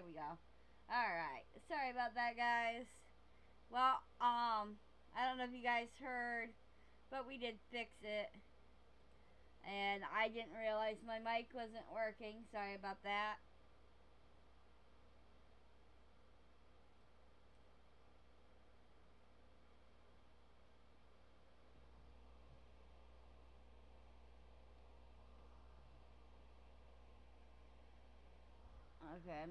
There we go. Alright. Sorry about that, guys. Well, um, I don't know if you guys heard, but we did fix it. And I didn't realize my mic wasn't working. Sorry about that. Okay.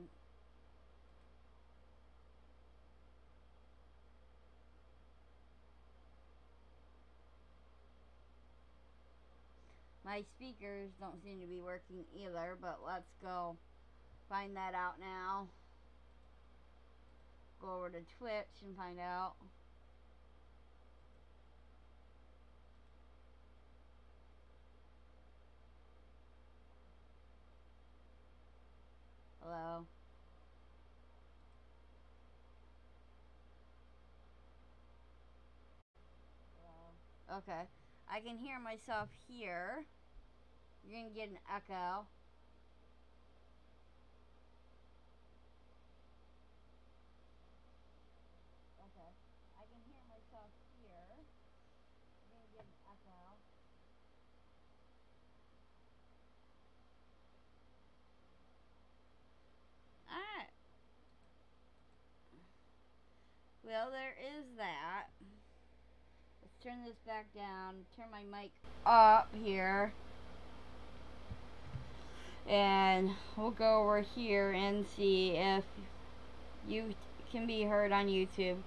My speakers don't seem to be working either, but let's go find that out now. Go over to Twitch and find out. Hello. Hello. Okay. I can hear myself here. You're going to get an echo. Okay. I can hear myself here. You're going to get an echo. Alright. Well, there is that. Let's turn this back down. Turn my mic up here. And we'll go over here and see if you can be heard on YouTube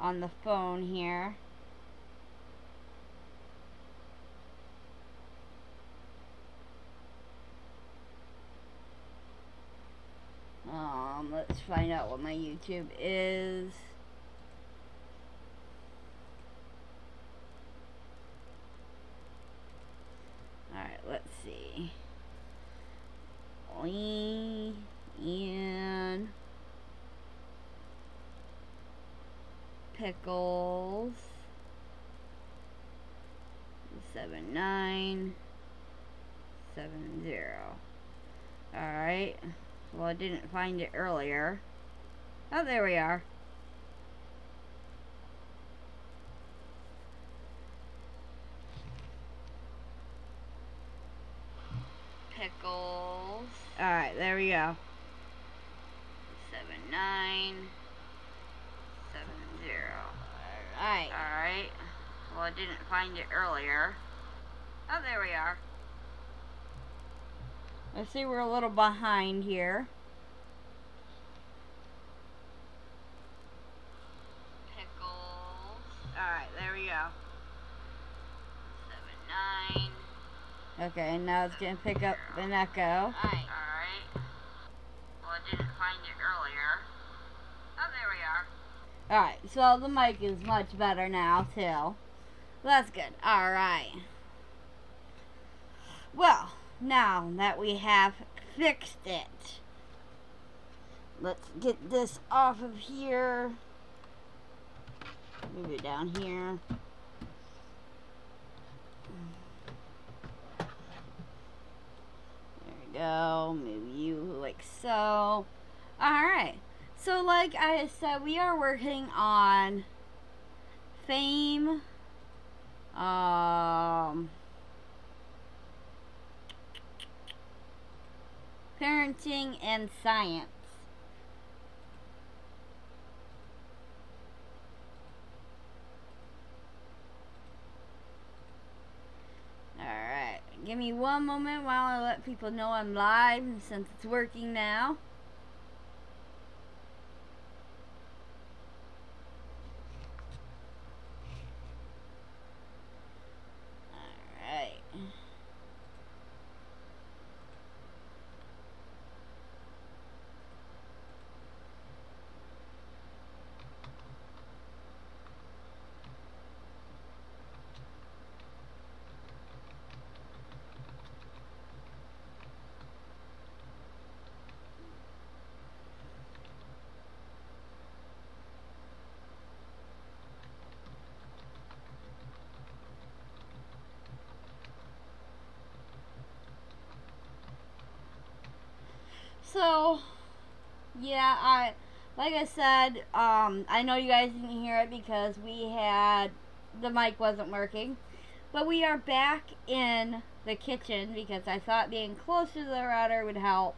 on the phone here. Um, let's find out what my YouTube is. Alright, let's see. Lee and pickles. Seven nine seven zero. Alright. Well, I didn't find it earlier. Oh, there we are. Pickles. Alright, there we go. Seven nine seven zero. Alright. Alright. Well, I didn't find it earlier. Oh, there we are. I see we're a little behind here. Pickles. Alright, there we go. Seven, nine. Okay, now it's gonna pick up an echo. Alright. Well, I didn't find it earlier. Oh, there we are. Alright, so the mic is much better now, too. That's good. Alright. Well, now that we have fixed it. Let's get this off of here. Move it down here. There we go. Move you like so. Alright. So like I said, we are working on fame. Um parenting, and science. Alright, give me one moment while I let people know I'm live since it's working now. Like I said, um, I know you guys didn't hear it because we had the mic wasn't working, but we are back in the kitchen because I thought being close to the router would help.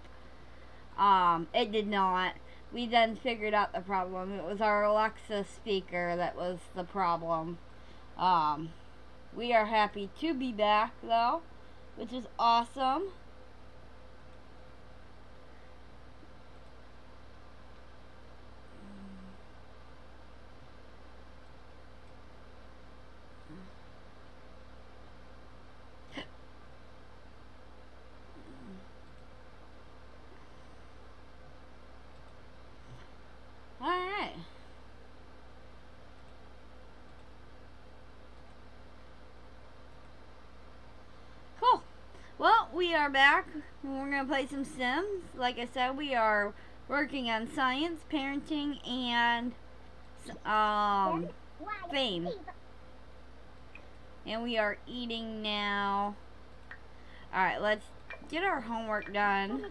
Um, it did not. We then figured out the problem. It was our Alexa speaker that was the problem. Um, we are happy to be back though, which is awesome. We are back. We're going to play some Sims. Like I said, we are working on science, parenting, and um, fame. And we are eating now. Alright, let's get our homework done.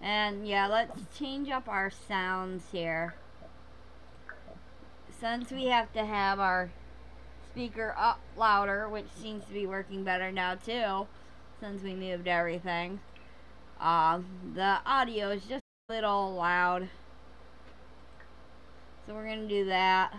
And yeah, let's change up our sounds here. Since we have to have our speaker up louder, which seems to be working better now too, since we moved everything. Um, the audio is just a little loud. So we're going to do that.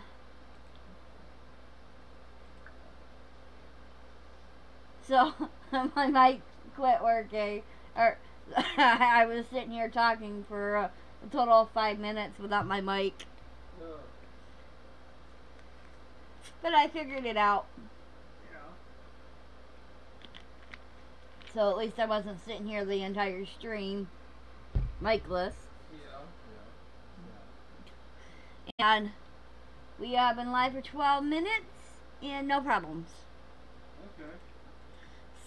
So, my mic quit working. Or, I was sitting here talking for a, a total of five minutes without my mic. But I figured it out. Yeah. So at least I wasn't sitting here the entire stream micless. Yeah. yeah. And we have been live for 12 minutes and no problems. Okay.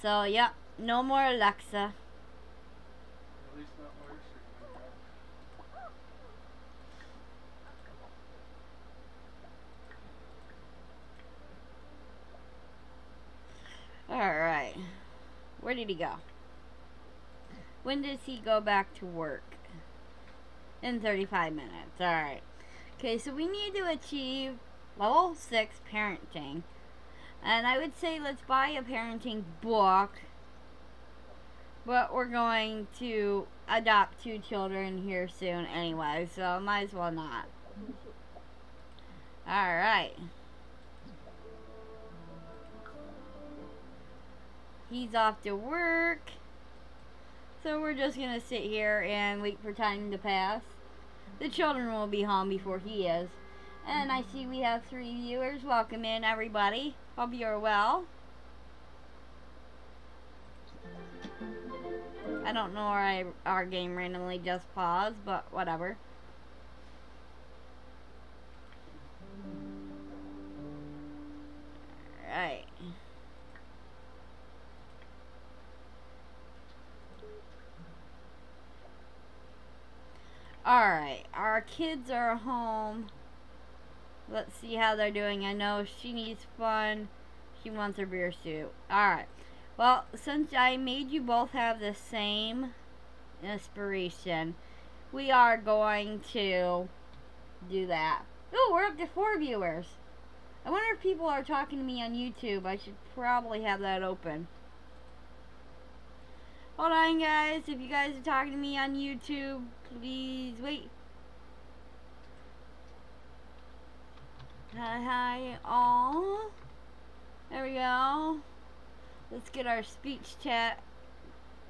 So, yeah, no more Alexa. Alright. Where did he go? When does he go back to work? In 35 minutes. Alright. Okay, so we need to achieve level 6 parenting. And I would say let's buy a parenting book. But we're going to adopt two children here soon anyway, so might as well not. Alright. He's off to work. So we're just going to sit here and wait for time to pass. The children will be home before he is. And I see we have three viewers. Welcome in, everybody. Hope you're well. I don't know why our game randomly just paused, but whatever. Alright. Alright, our kids are home. Let's see how they're doing. I know she needs fun. She wants her beer suit. Alright. Well, since I made you both have the same inspiration, we are going to do that. Oh, we're up to four viewers. I wonder if people are talking to me on YouTube. I should probably have that open. Hold on, guys. If you guys are talking to me on YouTube, Please wait. Hi, hi, all. There we go. Let's get our speech chat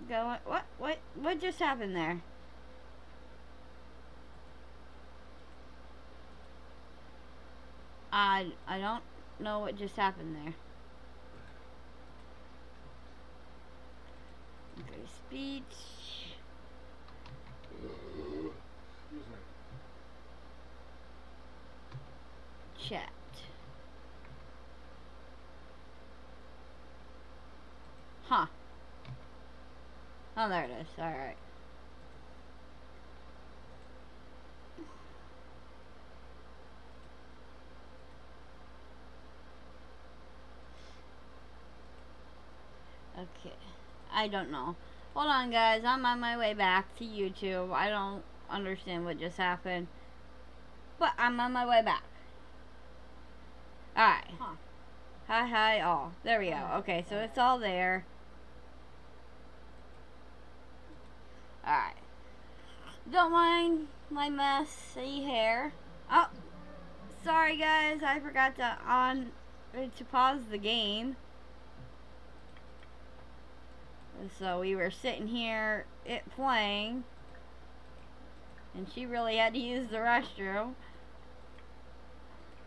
going. What? What? What just happened there? I I don't know what just happened there. Okay, speech. chat. Huh. Oh, there it is. Alright. Okay. I don't know. Hold on, guys. I'm on my way back to YouTube. I don't understand what just happened. But I'm on my way back. Alright. Huh. Hi, hi, all. There we go. Oh. Okay, so it's all there. Alright. Don't mind my messy hair. Oh, sorry guys. I forgot to on to pause the game. So we were sitting here, it playing, and she really had to use the restroom.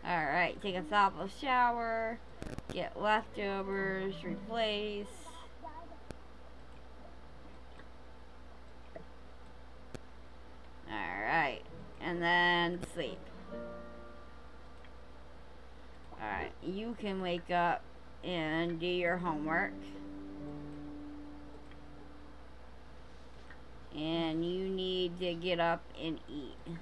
Alright, take a thoughtful shower, get leftovers, replace. Alright, and then sleep. Alright, you can wake up and do your homework. And you need to get up and eat.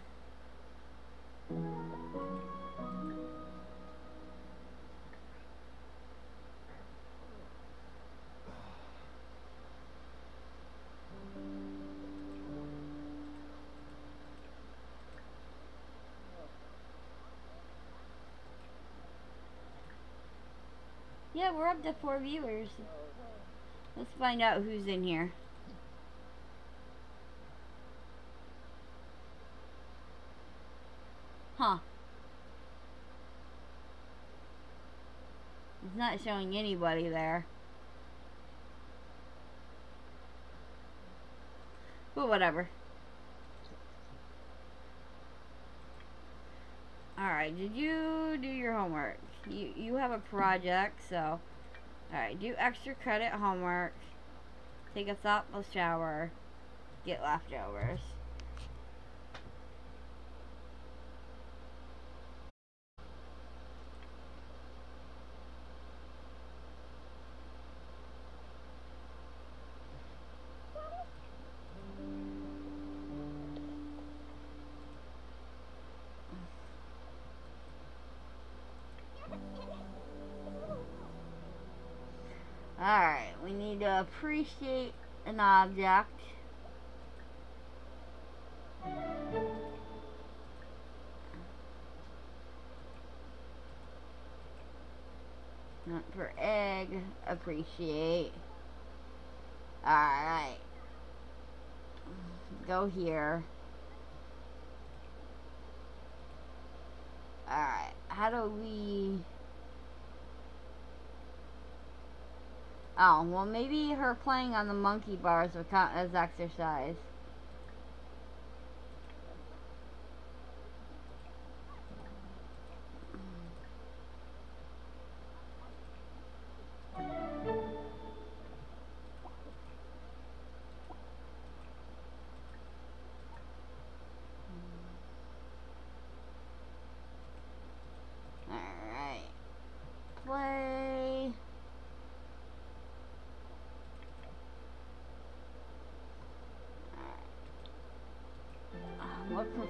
Yeah, we're up to four viewers. Let's find out who's in here. Huh. It's not showing anybody there. But whatever. Alright, did you do your homework? You, you have a project, so... Alright, do extra credit homework. Take a thoughtful shower. Get leftovers. Appreciate an object. Not for egg, appreciate. Alright. Go here. Alright, how do we... Oh, well maybe her playing on the monkey bars would count as exercise.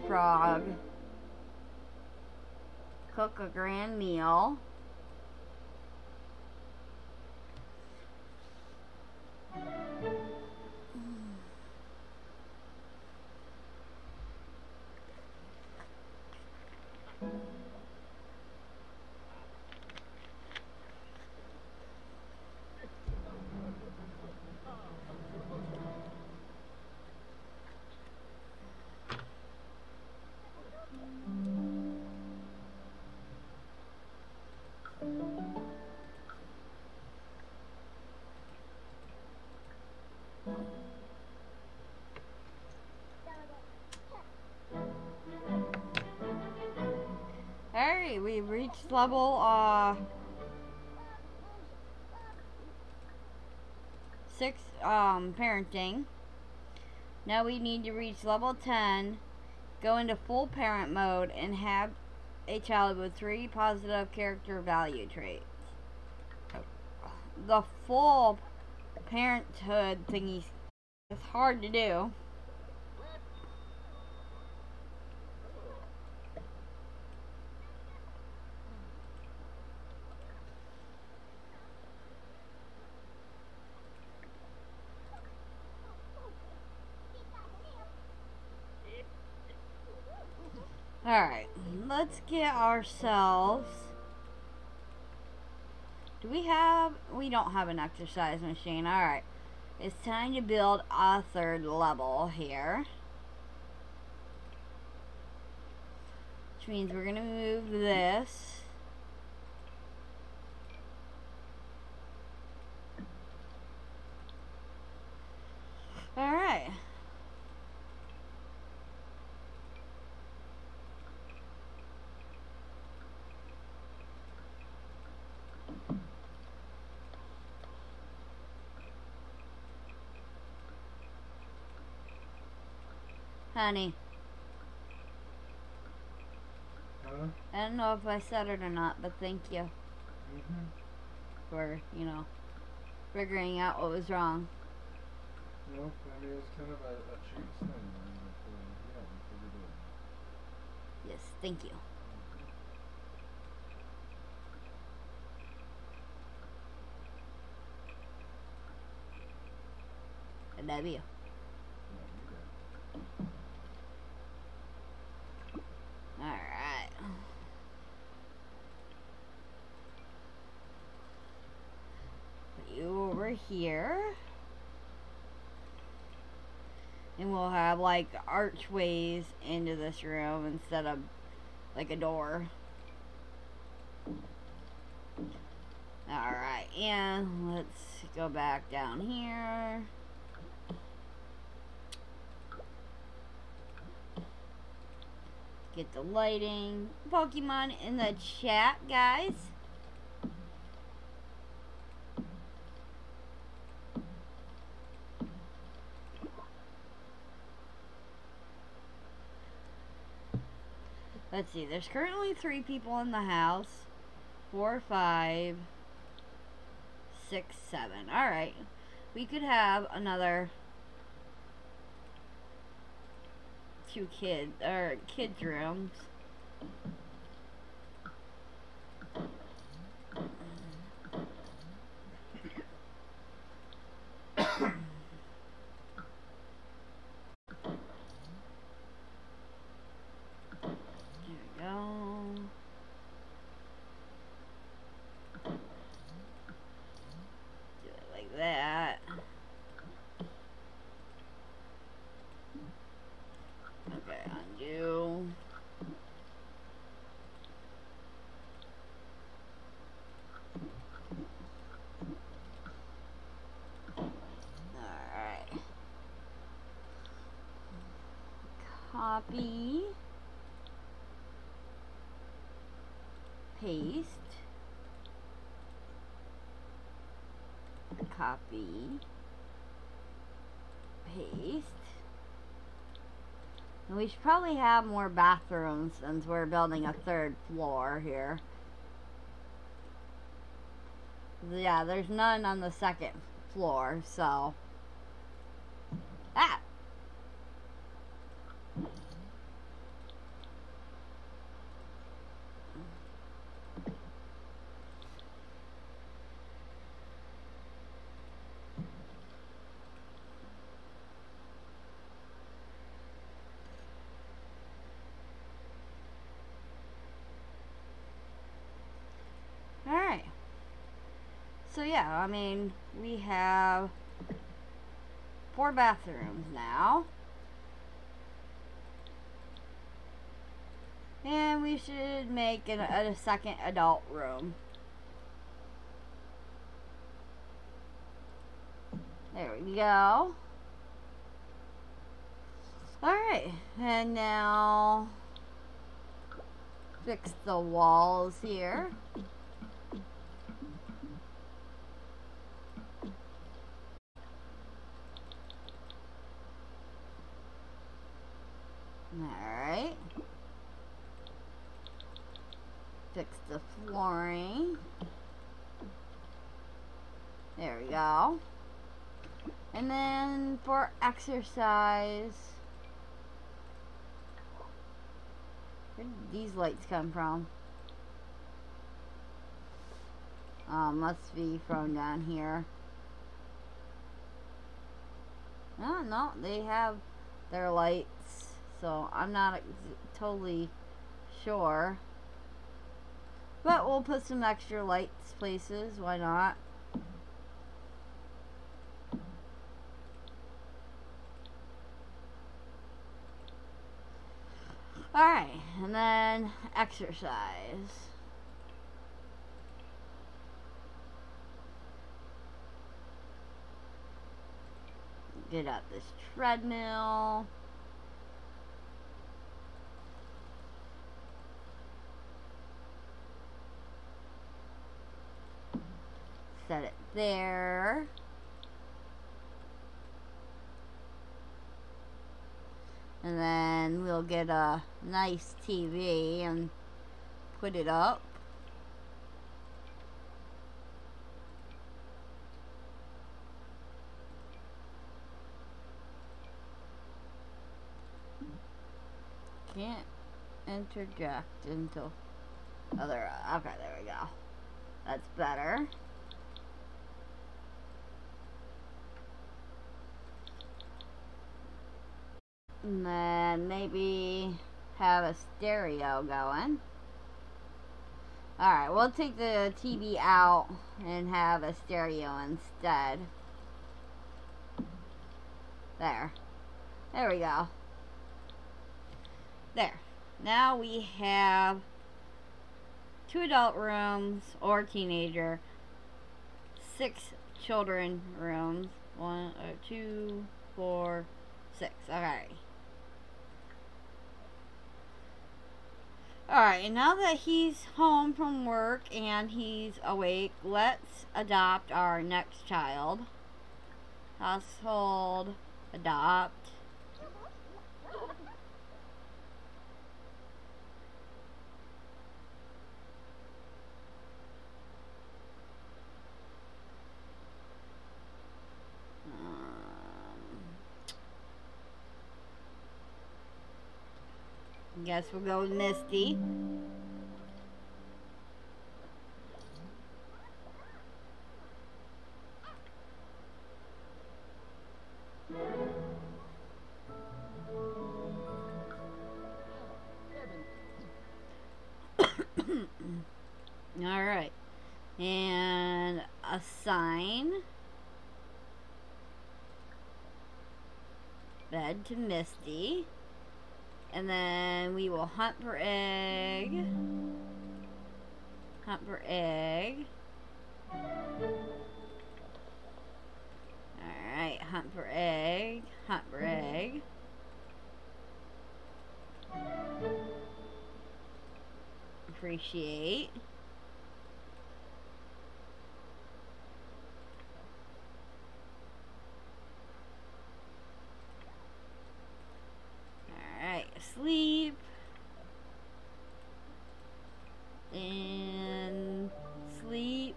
Frog. Cook a grand meal. We reached level, uh, 6, um, parenting. Now we need to reach level 10, go into full parent mode, and have a child with three positive character value traits. The full parenthood thingy is hard to do. Alright, let's get ourselves... Do we have... We don't have an exercise machine. Alright. It's time to build a third level here. Which means we're going to move this. Alright. Honey. Huh? I don't know if I said it or not, but thank you Mm-hmm. for, you know, figuring out what was wrong. Nope, I mean, it's kind of a, a chance thing, man, but, uh, yeah, we figured it out. Yes, thank you. I love you got Alright. Put you here. And we'll have like archways into this room instead of like a door. Alright, and let's go back down here. Get the lighting. Pokemon in the chat, guys. Let's see. There's currently three people in the house. Four, five, six, seven. Alright. We could have another two kids or kids rooms. There we go. Do it like that. Okay, undo. Alright. Paste. Copy. Paste. And we should probably have more bathrooms since we're building a third floor here. Yeah, there's none on the second floor, so. Ah! Alright. So yeah, I mean, we have four bathrooms now. And we should make an, a second adult room. There we go. Alright, and now fix the walls here. Alright. Fix the flooring. There we go. And then for exercise. Where did these lights come from? Uh, must be from down here. Oh, no, they have their lights. So I'm not totally sure. But we'll put some extra lights places, why not? Alright, and then exercise. Get up this treadmill. Set it there. And then we'll get a nice TV and put it up. Can't interject until other. Okay, there we go. That's better. And then maybe have a stereo going. Alright, we'll take the TV out and have a stereo instead. There. There we go. There. Now we have two adult rooms or teenager, six children rooms, one, uh, two, four, six. Okay. Alright, now that he's home from work and he's awake, let's adopt our next child. Household, adopt. Guess we'll go with Misty. All right. And assign bed to Misty. And then we will hunt for egg. Hunt for egg. Alright, hunt for egg. Hunt for egg. Appreciate. Sleep. And sleep.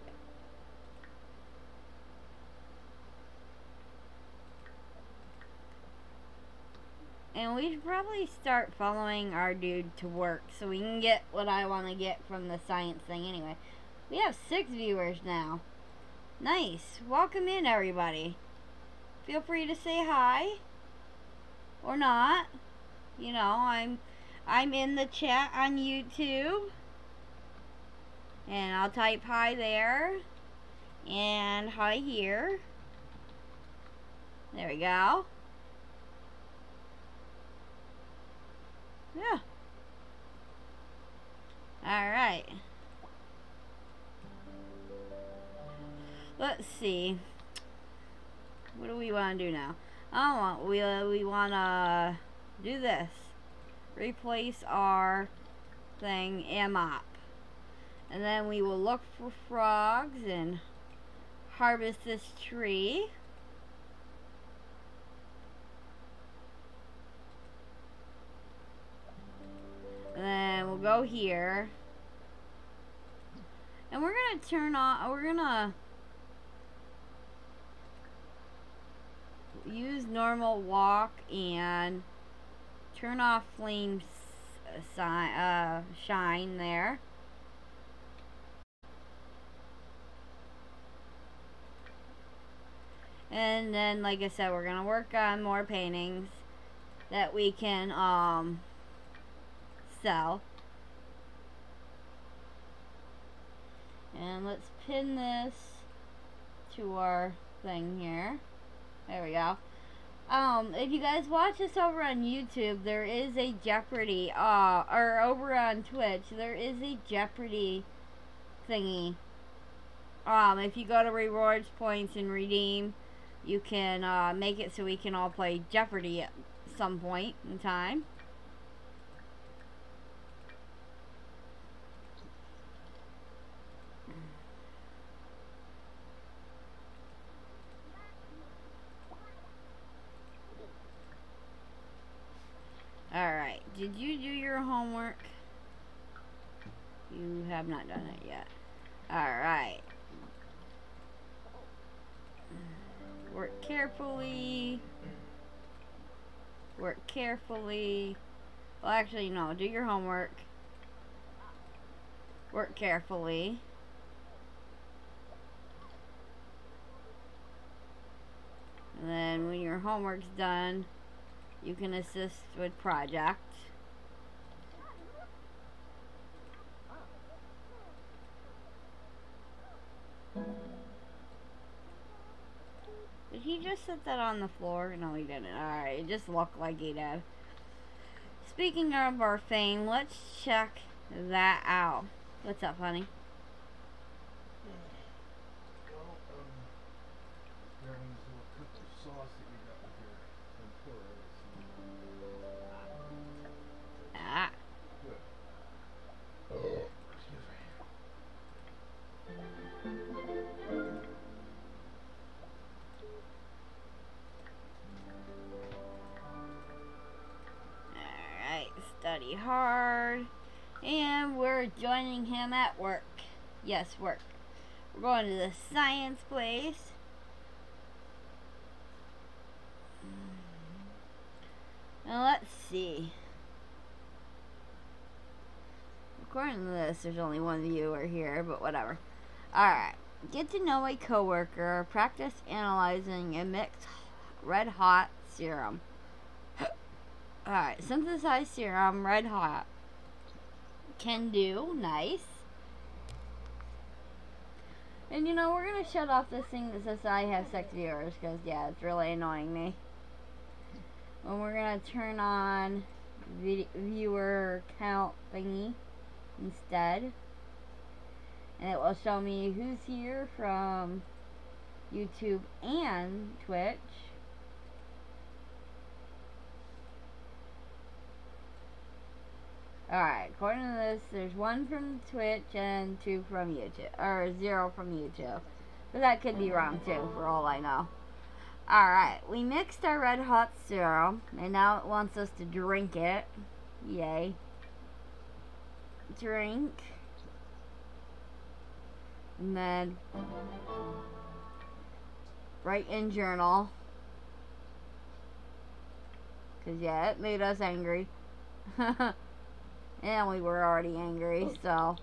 And we should probably start following our dude to work so we can get what I want to get from the science thing anyway. We have six viewers now. Nice. Welcome in, everybody. Feel free to say hi. Or not. You know, I'm I'm in the chat on YouTube. And I'll type hi there. And hi here. There we go. Yeah. Alright. Let's see. What do we want to do now? Oh, we, uh, we want to do this. Replace our thing mop. And then we will look for frogs and harvest this tree. And then we'll go here. And we're going to turn on, we're going to use normal walk and turn off flame uh, shine there. And then, like I said, we're going to work on more paintings that we can um, sell. And let's pin this to our thing here. There we go. Um, if you guys watch this over on YouTube, there is a Jeopardy, uh, or over on Twitch, there is a Jeopardy thingy. Um, if you go to rewards points and redeem, you can, uh, make it so we can all play Jeopardy at some point in time. Alright, did you do your homework? You have not done it yet. Alright. Work carefully. Work carefully. Well, actually, no. Do your homework. Work carefully. And then when your homework's done, you can assist with project. Did he just set that on the floor? No, he didn't. Alright, it just looked like he did. Speaking of our fame, let's check that out. What's up, honey? Hard. And we're joining him at work. Yes, work. We're going to the science place. Mm. Now let's see. According to this, there's only one viewer here, but whatever. Alright. Get to know a coworker. Practice analyzing a mixed red hot serum. Alright, synthesized serum, red hot. Can do, nice. And you know, we're gonna shut off this thing that says I have sex viewers, because yeah, it's really annoying me. And we're gonna turn on viewer count thingy instead. And it will show me who's here from YouTube and Twitch. Alright, according to this, there's one from Twitch and two from YouTube. Or zero from YouTube. But that could be wrong too, for all I know. Alright, we mixed our red hot serum, and now it wants us to drink it. Yay. Drink. And then write in journal. Because, yeah, it made us angry. And we were already angry, so.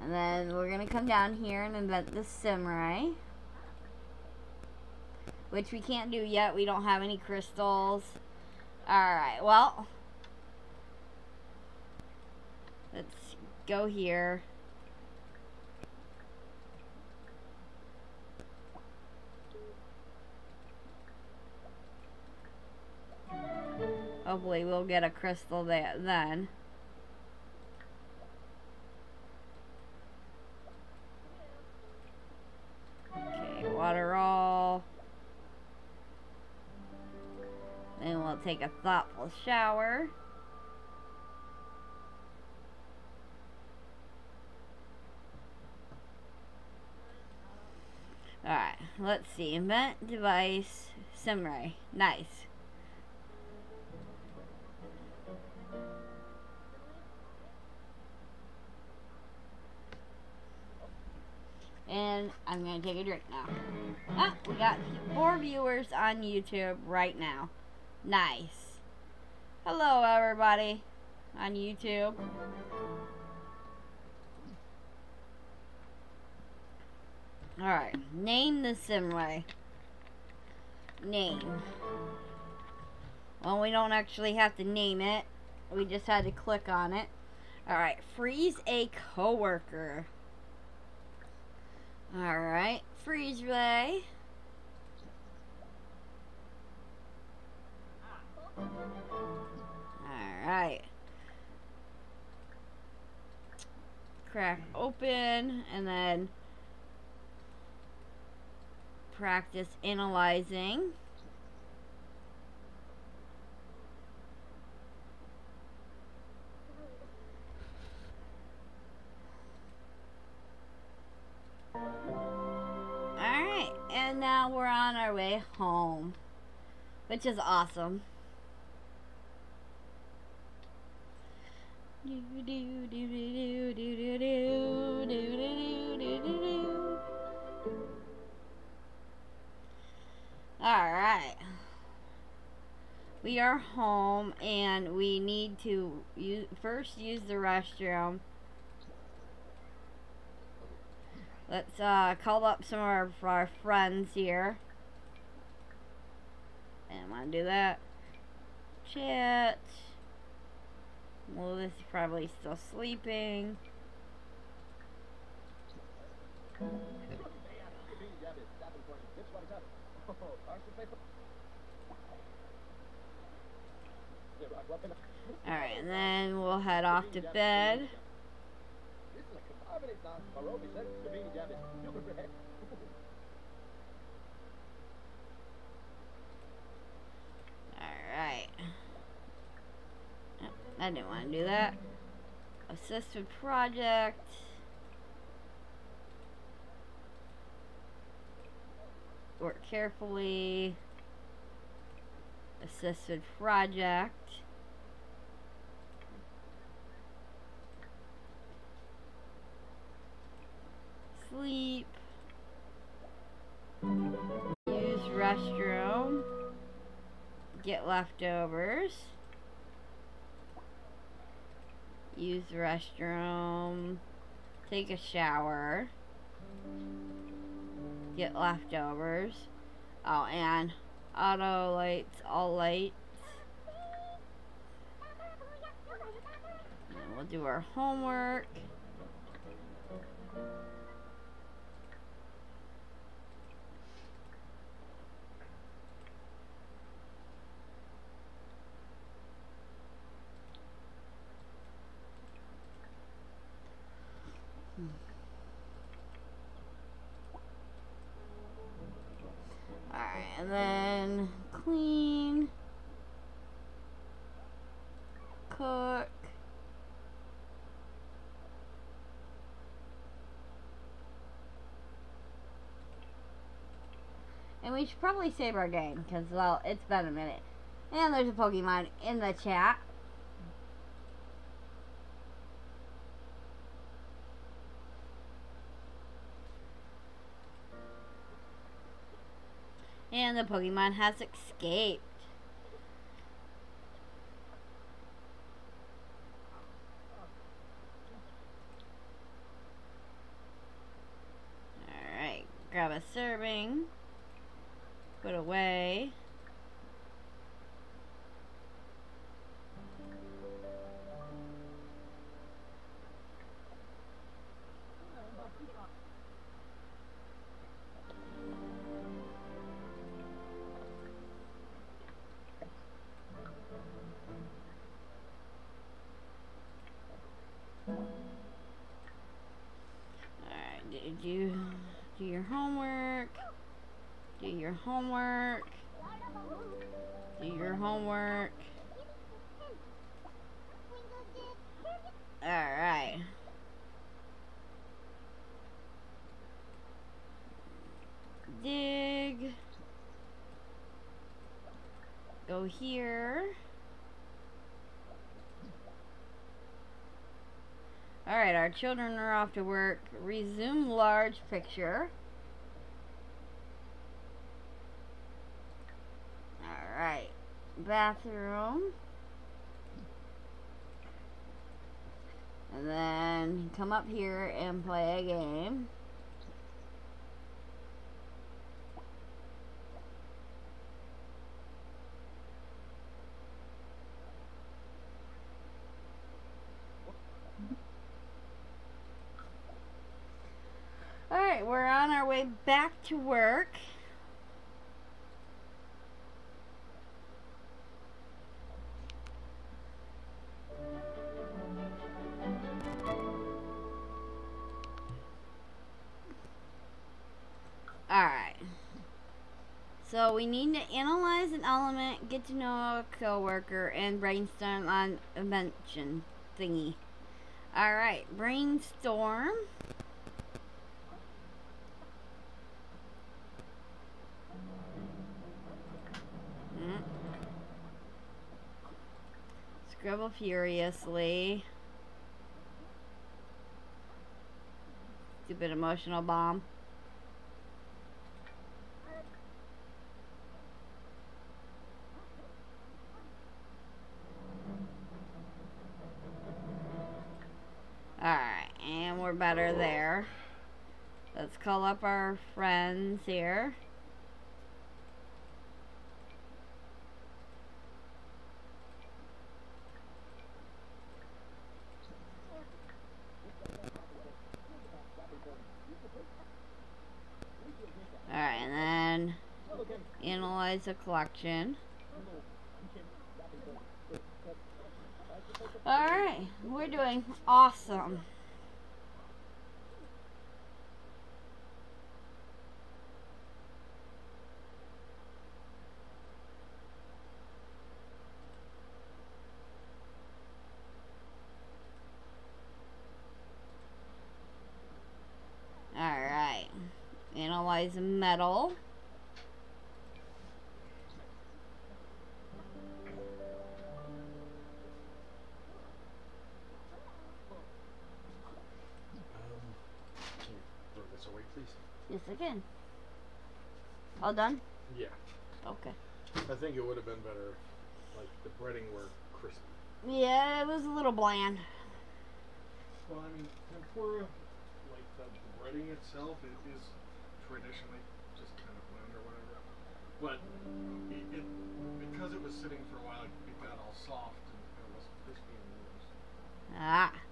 And then we're going to come down here and invent the Simray. Which we can't do yet. We don't have any crystals. Alright, well. Let's go here. Hopefully we'll get a crystal there then. Okay, water all. Then we'll take a thoughtful shower. Alright, let's see. Invent device, Simray. Nice. And I'm going to take a drink now. Ah, we got four viewers on YouTube right now. Nice. Hello, everybody on YouTube. Alright, name the Simray. Name. Well, we don't actually have to name it. We just had to click on it. Alright, freeze a coworker. Alright, freeze ray. Alright. Crack open and then practice analyzing. Alright, and now we're on our way home, which is awesome. Alright. We are home and we need to use, first use the restroom. Let's uh, call up some of our, friends here. And want to do that. Chat. Well, this is probably still sleeping. Alright, and then we'll head off to bed. Alright. I didn't want to do that. Assist with project. Work carefully. Assist with project. Get leftovers use the restroom, take a shower, get leftovers. Oh, and auto lights, all lights. And we'll do our homework. Alright, and then clean, cook, and we should probably save our game because, well, it's been a minute. And there's a Pokemon in the chat. And the Pokemon has escaped. Alright, grab a serving. Put away. Homework. Do your homework. Alright. Dig. Go here. Alright, our children are off to work. Resume large picture. bathroom. And then come up here and play a game. Alright, we're on our way back to work. We need to analyze an element, get to know a coworker, and brainstorm on invention thingy. Alright, brainstorm. Mm. Scribble furiously. Stupid emotional bomb. Alright, and we're better there. Let's call up our friends here. Alright, and then analyze the collection. Alright, we're doing awesome. Alright, analyze metal. Yes, again. All done? Yeah. Okay. I think it would have been better if, like, the breading were crispy. Yeah, it was a little bland. Well, I mean, tempura, like, the breading itself it is traditionally just kind of bland or whatever. But it, it, because it was sitting for a while, it, it got all soft and it was crispy and loose. Ah.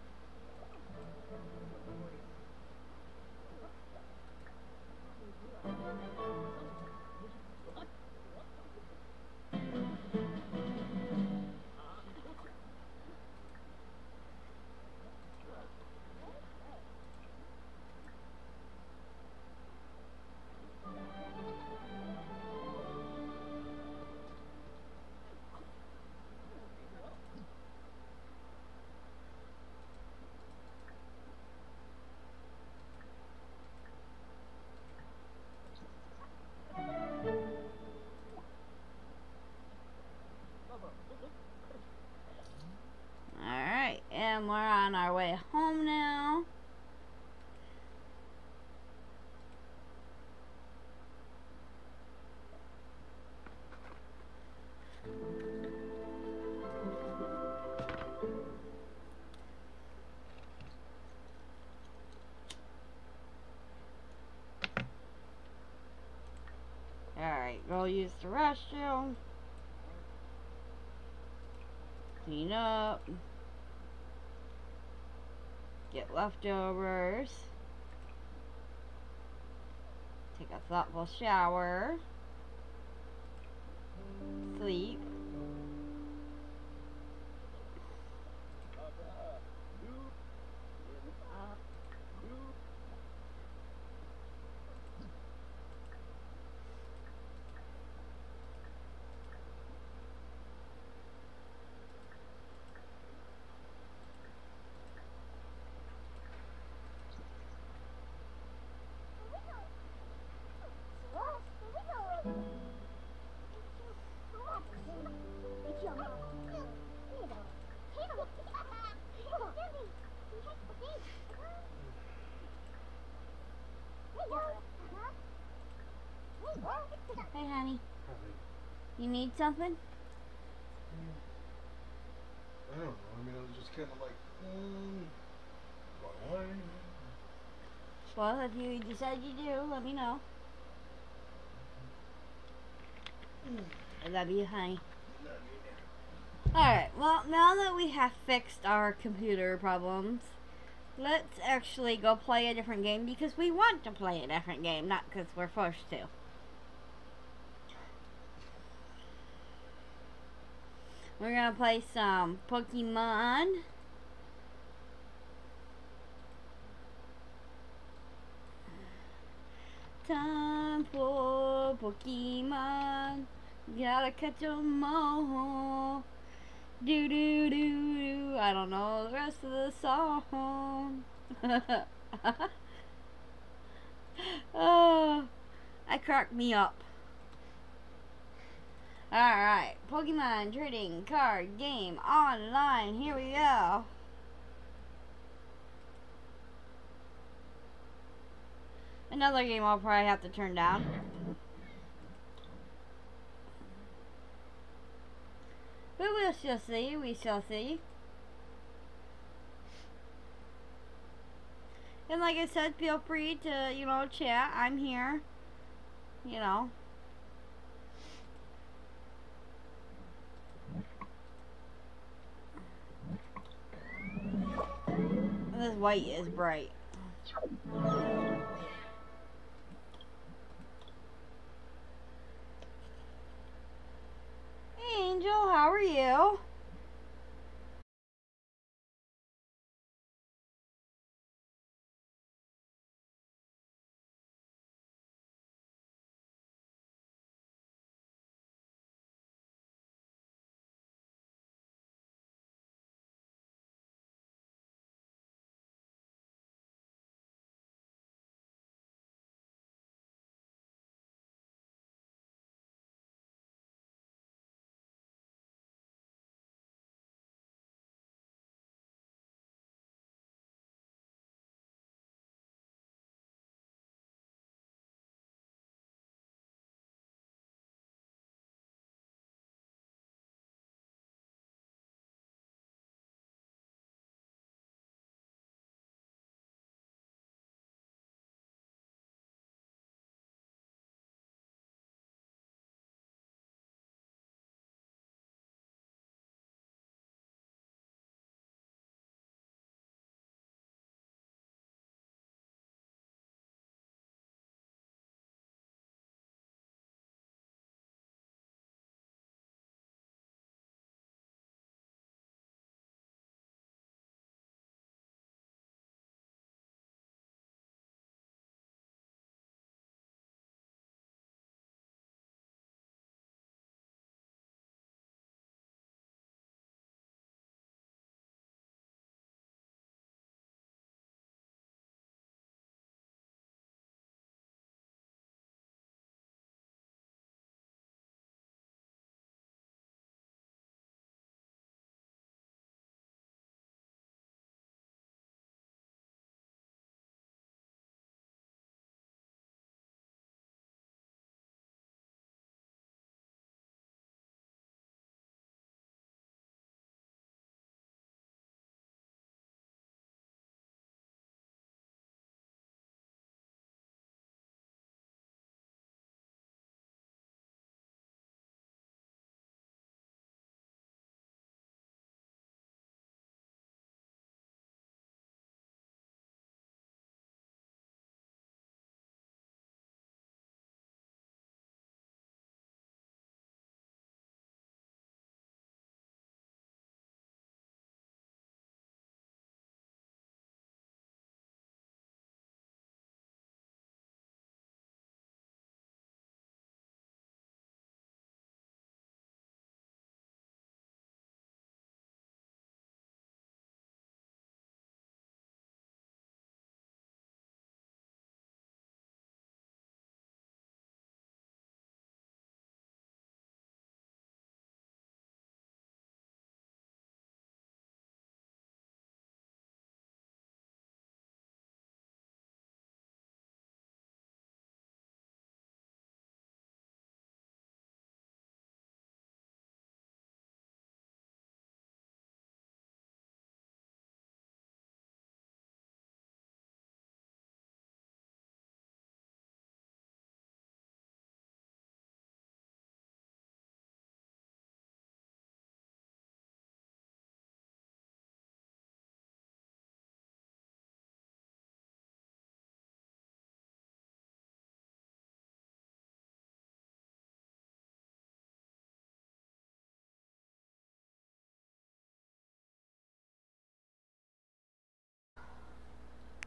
Restroom. Clean up. Get leftovers. Take a thoughtful shower. Sleep. Hey, honey. You need something? I don't know. I mean, I was just kind of like, um, why? Well, if you decide you do, let me know. I love you, honey. Alright, well, now that we have fixed our computer problems, let's actually go play a different game because we want to play a different game, not because we're forced to. We're gonna play some Pokemon. Time for Pokemon. Gotta catch 'em all. Do do do do. I don't know the rest of the song. Ah, oh, I cracked me up. Alright, Pokemon trading card game online. Here we go. Another game I'll probably have to turn down. But we shall see, we shall see. And like I said, feel free to, you know, chat. I'm here. You know. White is bright.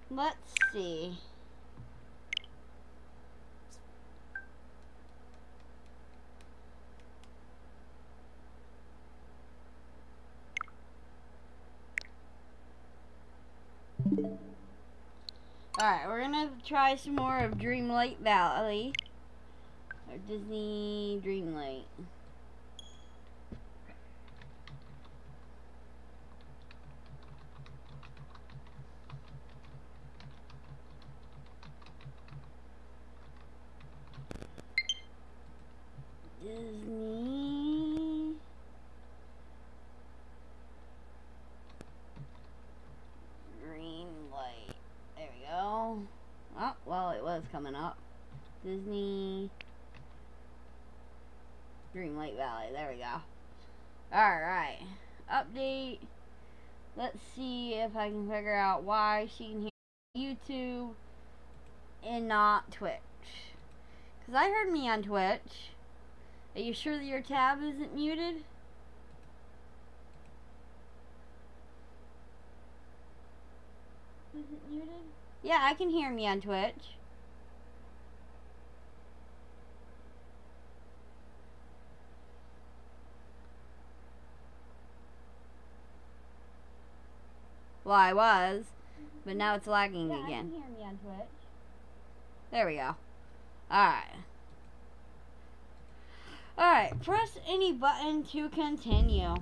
Let's see. Alright, we're gonna try some more of Dreamlight Valley. Or Disney Dreamlight. Disney. Green light. There we go. Oh, well, it was coming up. Disney. Dreamlight Valley. There we go. Alright. Update. Let's see if I can figure out why she can hear YouTube and not Twitch. Because I heard me on Twitch. Are you sure that your tab isn't muted? Is it muted? Yeah, I can hear me on Twitch. Well, I was, but now it's lagging Yeah, again. hear me on Twitch. There we go. Alright. Alright, press any button to continue.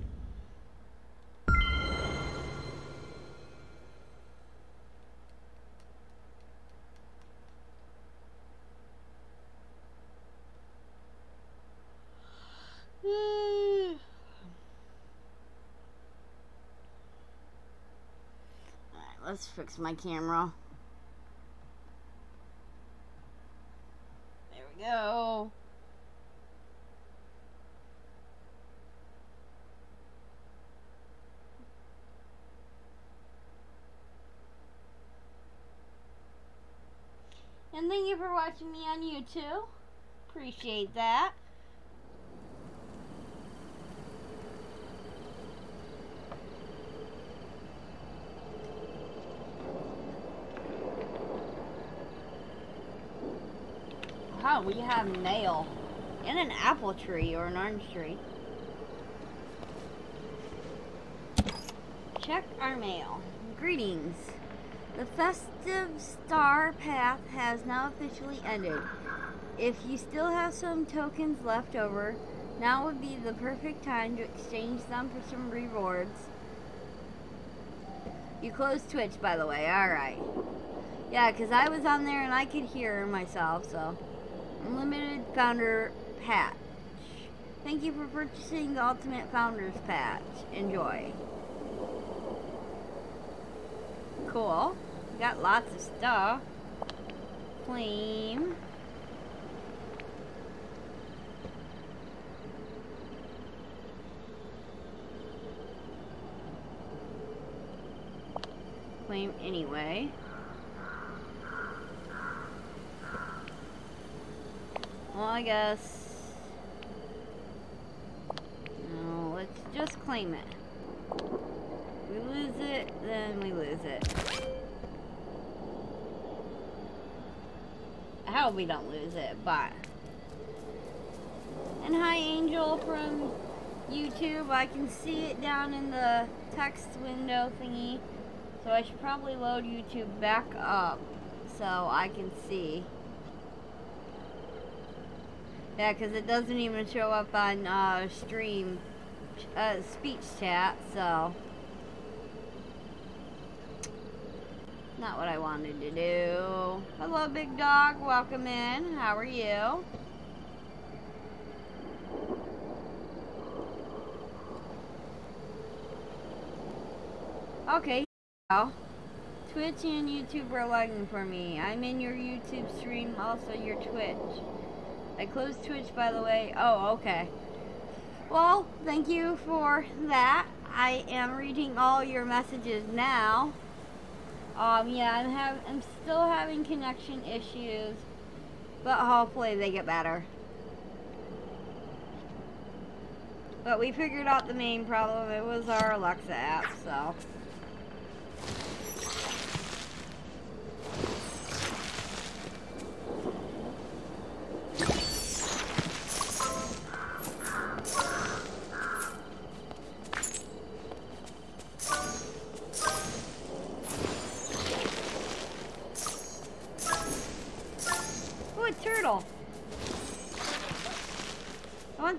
Let's fix my camera. There we go. And thank you for watching me on YouTube. Appreciate that. We have nail. And an apple tree or an orange tree. Check our mail. Greetings. The festive star path has now officially ended. If you still have some tokens left over, now would be the perfect time to exchange them for some rewards. You closed Twitch, by the way. Alright. Yeah, because I was on there and I could hear myself, so. Unlimited Founder Patch. Thank you for purchasing the Ultimate Founders Pack. Enjoy. Cool. Got lots of stuff. Claim. Claim anyway. Well, I guess. No, let's just claim it. We lose it, then we lose it. I hope we don't lose it, but. And hi, Angel from YouTube. I can see it down in the text window thingy. So I should probably load YouTube back up so I can see. Yeah, because it doesn't even show up on uh, stream uh, speech chat, so. Not what I wanted to do. Hello, big dog. Welcome in. How are you? Okay. well, Twitch and YouTube are lagging for me. I'm in your YouTube stream, also your Twitch. I closed Twitch, by the way. Oh, okay. Well, thank you for that. I am reading all your messages now. Um, yeah, I'm have I'm still having connection issues, but hopefully they get better. But we figured out the main problem. It was our Alexa app, so.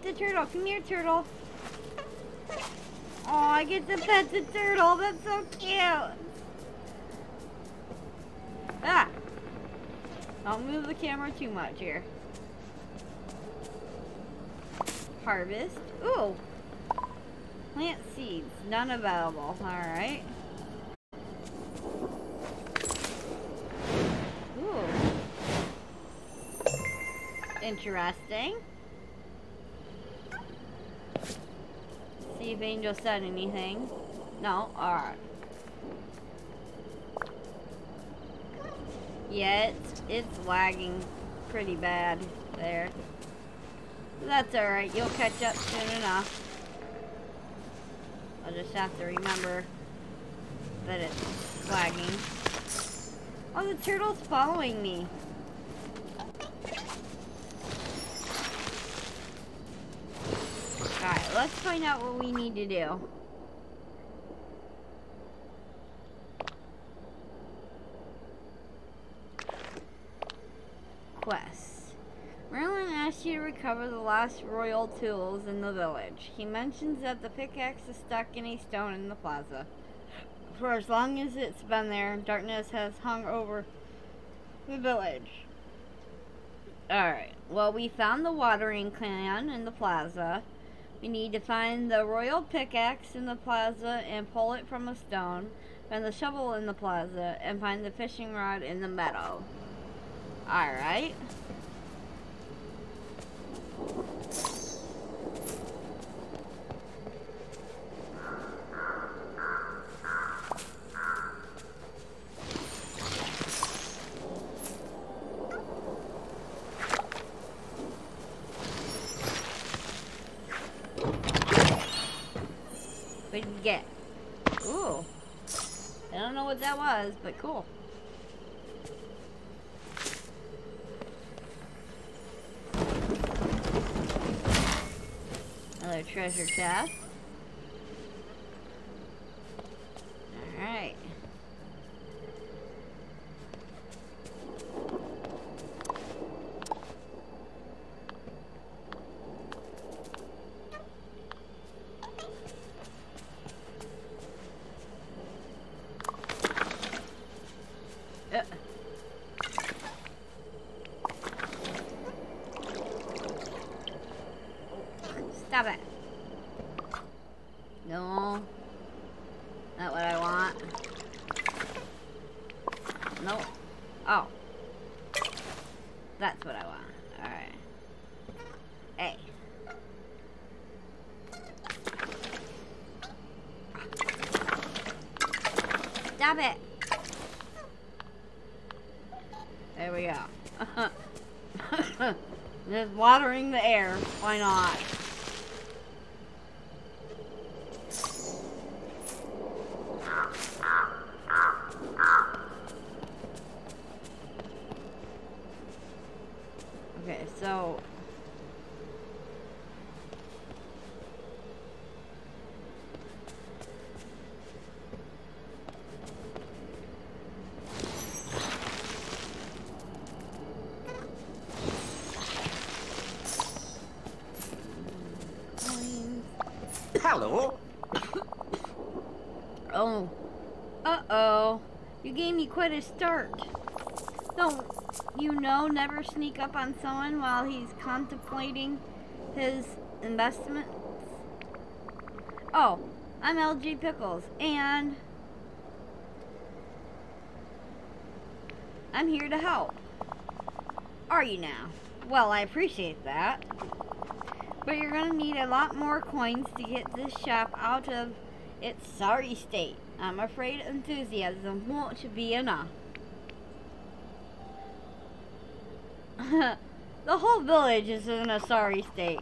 Turtle. Come here, turtle. Oh, I get to pet the turtle. That's so cute. Ah. Don't move the camera too much here. Harvest. Ooh. Plant seeds. None available. Alright. Ooh. Interesting. See if Angel said anything. No? Alright. Yeah, it's, it's lagging pretty bad there. That's alright, you'll catch up soon enough. I'll just have to remember that it's lagging. Oh, the turtle's following me. Find out what we need to do. Quest. Merlin asks you to recover the last royal tools in the village. He mentions that the pickaxe is stuck in a stone in the plaza. For as long as it's been there, darkness has hung over the village. Alright, well we found the watering can in the plaza. We need to find the royal pickaxe in the plaza and pull it from a stone. Find the shovel in the plaza and find the fishing rod in the meadow. Alright. What did you get? Ooh. I don't know what that was, but cool. Another treasure chest. Alright. Uh. Stop it. No. Not what I want. No. Oh. That's what I want. Alright. Hey. Stop it. There we go. Just watering the air. Why not? Okay, so coins. Hello. Oh. Uh-oh. Quite a start. Don't you know never sneak up on someone while he's contemplating his investments? Oh, I'm LG Pickles, and I'm here to help. Are you now? Well, I appreciate that. But you're gonna need a lot more coins to get this shop out of its sorry state. I'm afraid enthusiasm won't be enough. the whole village is in a sorry state.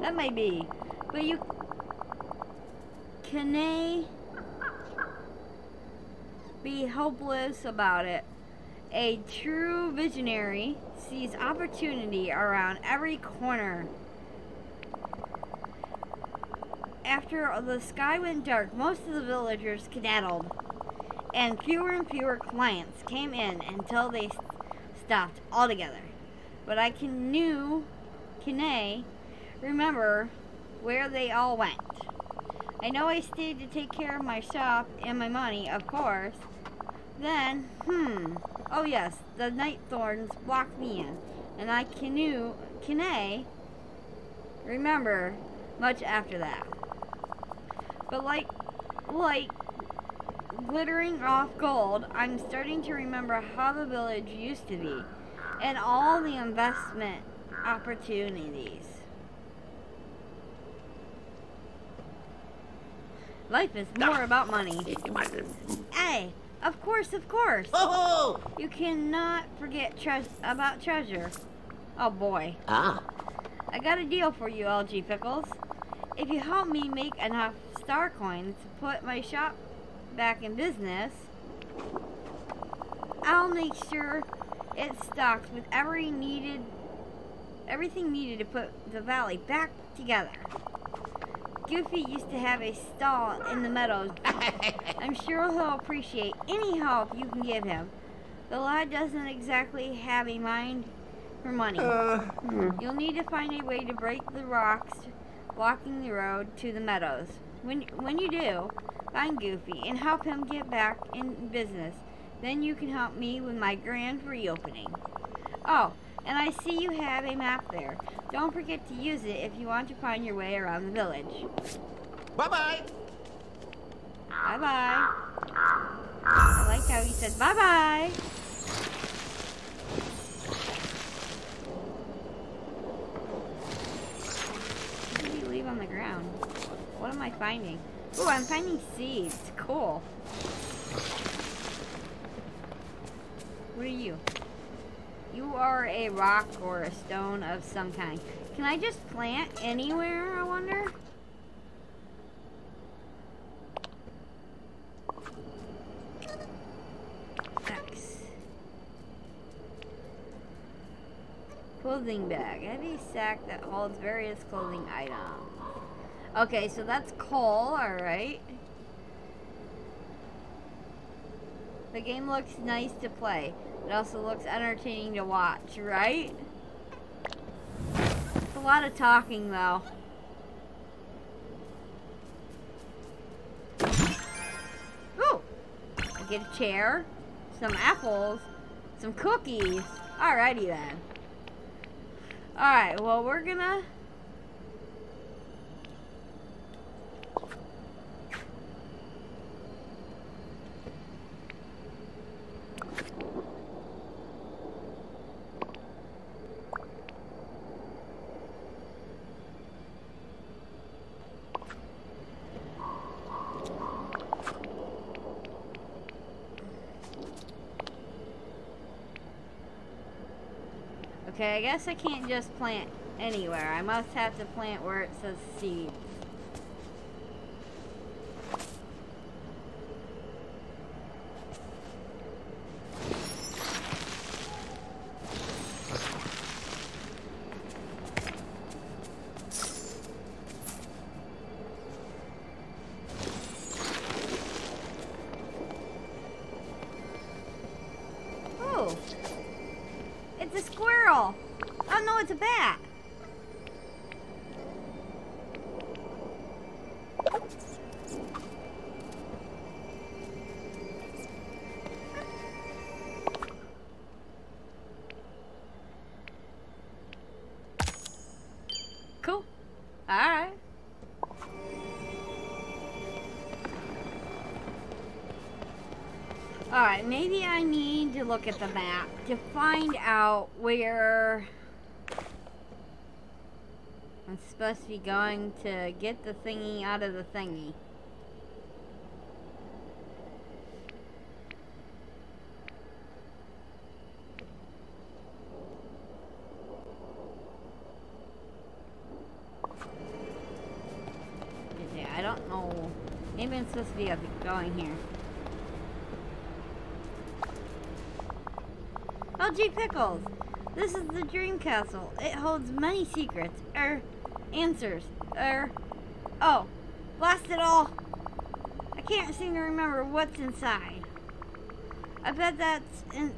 That may be. But you can they be hopeless about it. A true visionary sees opportunity around every corner. After the sky went dark, most of the villagers skedaddled, and fewer and fewer clients came in until they stopped altogether. But I can knew remember where they all went. I know I stayed to take care of my shop and my money, of course. Then, hmm, oh yes, the night thorns blocked me in, and I canoe, canae, remember much after that. But like, like glittering off gold, I'm starting to remember how the village used to be, and all the investment opportunities. Life is more about money. Hey, of course, of course. Oh! You cannot forget tre about treasure. Oh boy. Ah. I got a deal for you, LG Pickles. If you help me make enough star coins to put my shop back in business, I'll make sure it's stocked with every needed everything needed to put the valley back together. Goofy used to have a stall in the meadows. I'm sure he'll appreciate any help you can give him. The lad doesn't exactly have a mind for money. Uh, hmm. You'll need to find a way to break the rocks blocking the road to the meadows. When, when you do, find Goofy and help him get back in business. Then you can help me with my grand reopening. Oh, and I see you have a map there. Don't forget to use it if you want to find your way around the village. Bye-bye. Bye-bye. I like how he said bye-bye. Did he leave on the ground? What am I finding? Oh, I'm finding seeds. Cool. What are you? You are a rock or a stone of some kind. Can I just plant anywhere, I wonder? X. Clothing bag. Heavy sack that holds various clothing items. Okay, so that's coal, alright. The game looks nice to play. It also looks entertaining to watch, right? It's a lot of talking, though. Ooh! I get a chair, some apples, some cookies. Alrighty then. Alright, well, we're gonna... Okay, I guess I can't just plant anywhere. I must have to plant where it says seeds. Maybe I need to look at the map to find out where I'm supposed to be going to get the thingy out of the thingy. I don't know. Maybe I'm supposed to be going here. Oh, Pickles! This is the Dream Castle. It holds many secrets. Er, answers. Er, oh, blast it all! I can't seem to remember what's inside. I bet that's in.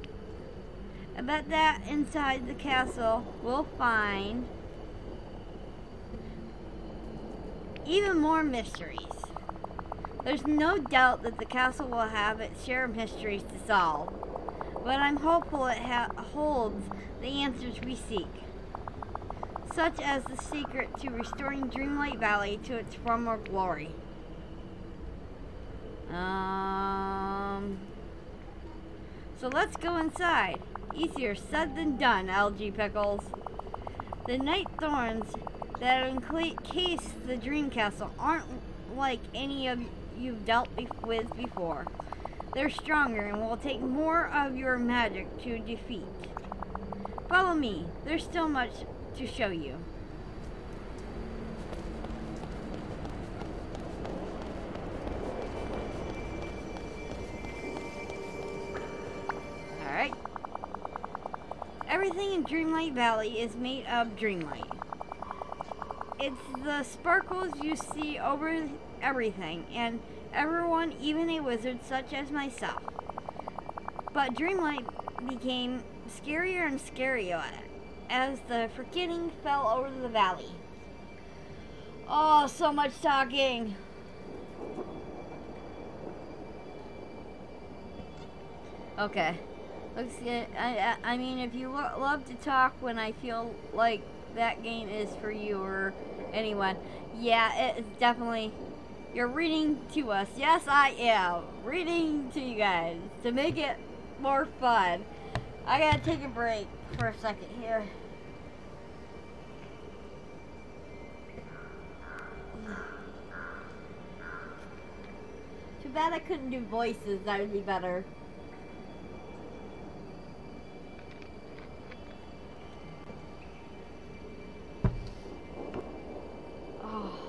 I bet that inside the castle we'll find even more mysteries. There's no doubt that the castle will have its share of mysteries to solve, but I'm hopeful it holds the answers we seek, such as the secret to restoring Dreamlight Valley to its former glory. Um, so let's go inside. Easier said than done, LG Pickles. The night thorns that encase the Dream Castle aren't like any of you've dealt with before. They're stronger and will take more of your magic to defeat. Follow me. There's still much to show you. Alright. Everything in Dreamlight Valley is made of Dreamlight. It's the sparkles you see over everything, and everyone, even a wizard such as myself. But Dreamlight became scarier and scarier as the forgetting fell over the valley. Oh, so much talking. Okay. Looks good. I, I, I mean, if you lo love to talk when I feel like that game is for you or anyone, yeah, it's definitely you're reading to us. Yes, I am. Reading to you guys to make it more fun. I gotta take a break for a second here. Too bad I couldn't do voices. That would be better. Oh.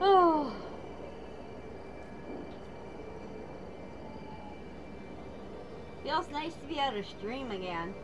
nice to be able to stream again.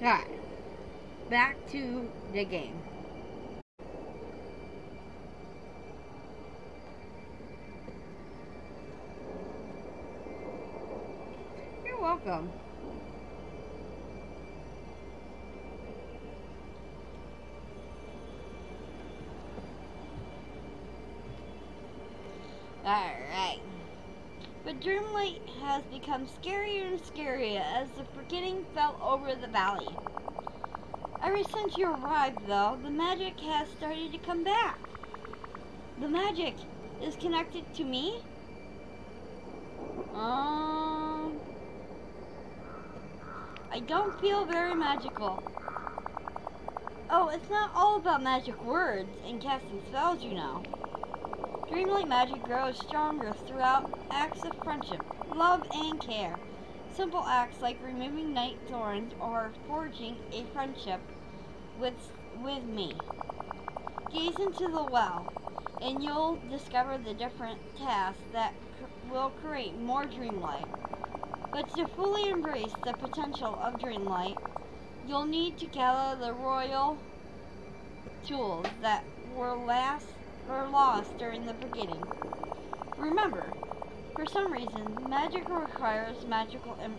Alright. Back to the game. You're welcome. Alright. But Dreamlight has become scarier and scarier as the forgetting fell over the valley. Ever since you arrived, though, the magic has started to come back. The magic is connected to me? Um... I don't feel very magical. Oh, it's not all about magic words and casting spells, you know. Dreamlight magic grows stronger throughout acts of friendship, love, and care. Simple acts like removing night thorns or forging a friendship with, with me. Gaze into the well, and you'll discover the different tasks that will create more dreamlight. But to fully embrace the potential of dreamlight, you'll need to gather the royal tools that were last or lost during the beginning. Remember, some reason, magic requires magical Im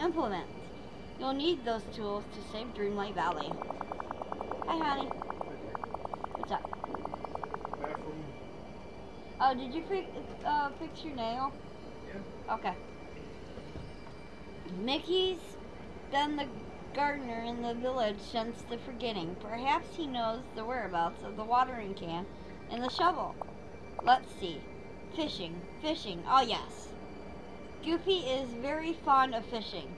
implements. You'll need those tools to save Dreamlight Valley. Hi, honey. What's up? Bathroom. Oh, did you fix, uh, fix your nail? Yeah. Okay. Mickey's been the gardener in the village since the forgetting. Perhaps he knows the whereabouts of the watering can and the shovel. Let's see. Fishing. Fishing. Oh, yes. Goofy is very fond of fishing.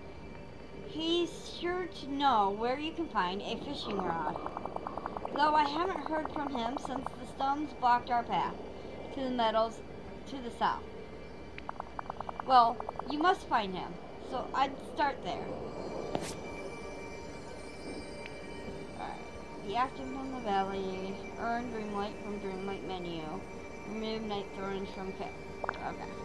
He's sure to know where you can find a fishing rod. Though I haven't heard from him since the stones blocked our path to the meadows to the south. Well, you must find him, so I'd start there. Alright, The active in the valley. Earn Dreamlight from Dreamlight menu. Remove Night from Kit. Okay.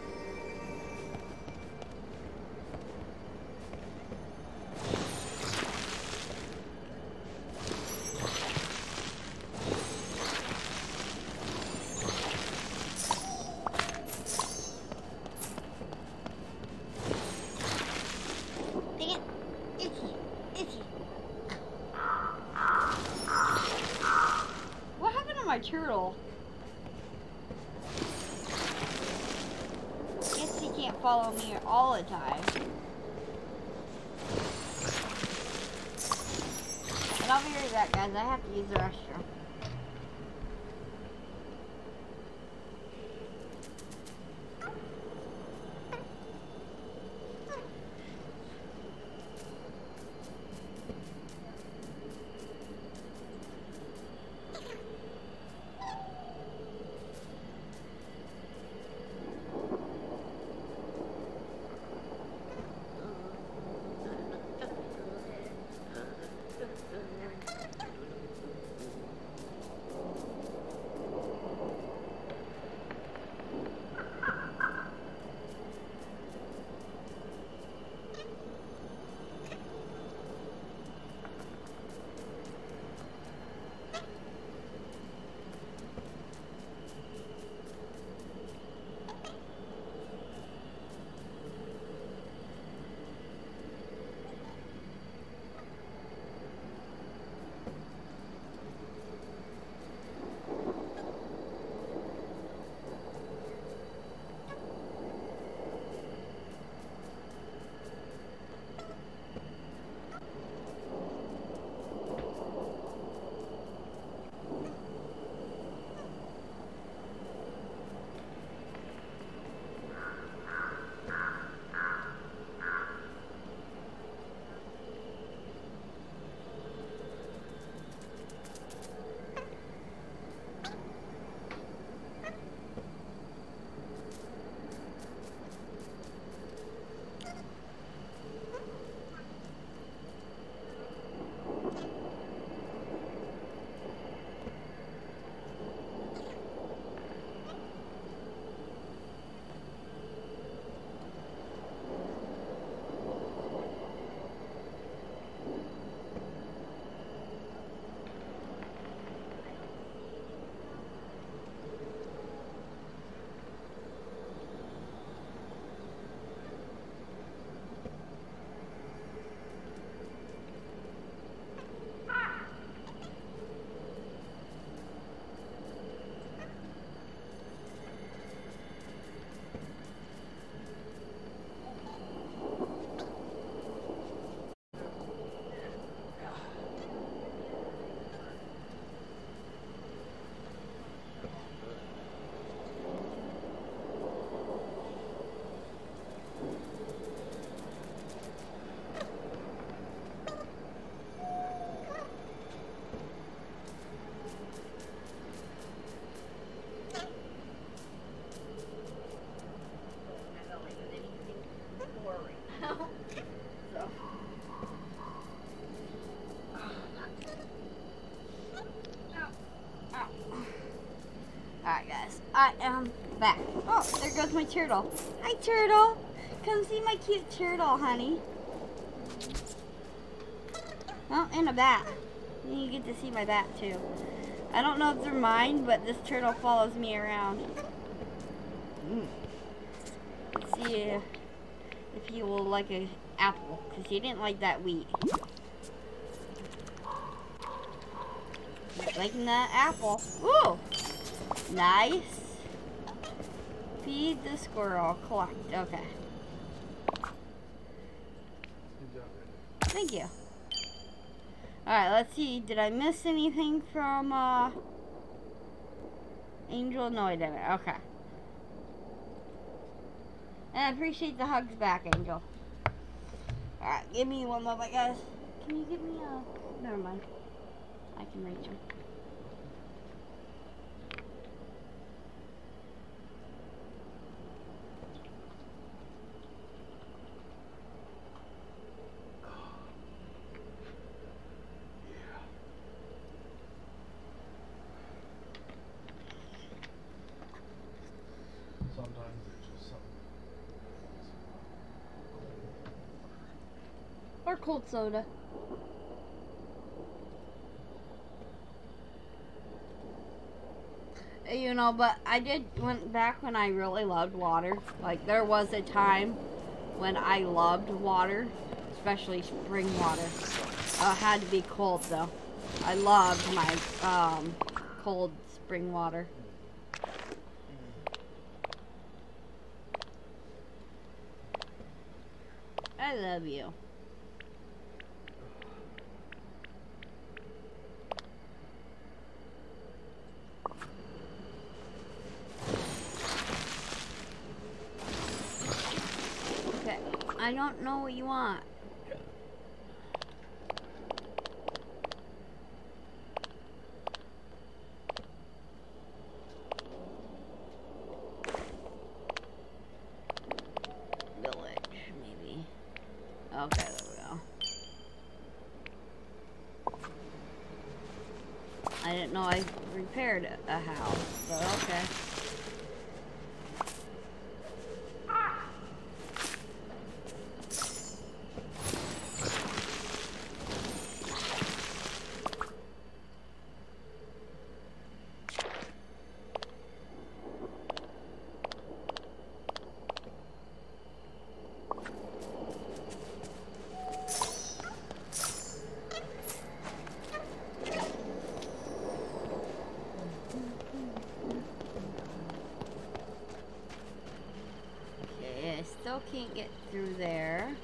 Follow me all the time. And I'll be right back, guys. I have to use the restroom. I am back. Oh, there goes my turtle. Hi, turtle. Come see my cute turtle, honey. Oh, and a bat. You get to see my bat, too. I don't know if they're mine, but this turtle follows me around. Let's see if, he will like an apple, because he didn't like that wheat. Liking that apple. Ooh! Nice. Feed the squirrel. Collect. Okay. Thank you. Alright, let's see. Did I miss anything from, uh... Angel? No, I didn't. Okay. And I appreciate the hugs back, Angel. Alright, give me one moment, guys. Can you give me a... Never mind. I can reach him. Or cold soda. You know, but I did went back when I really loved water. Like there was a time when I loved water, especially spring water. Uh, had to be cold though. I loved my um, cold spring water. I love you. Okay, I don't know what you want. Village, maybe. Okay, there we go. I didn't know I repaired a house, but okay. Okay, I still can't get through there.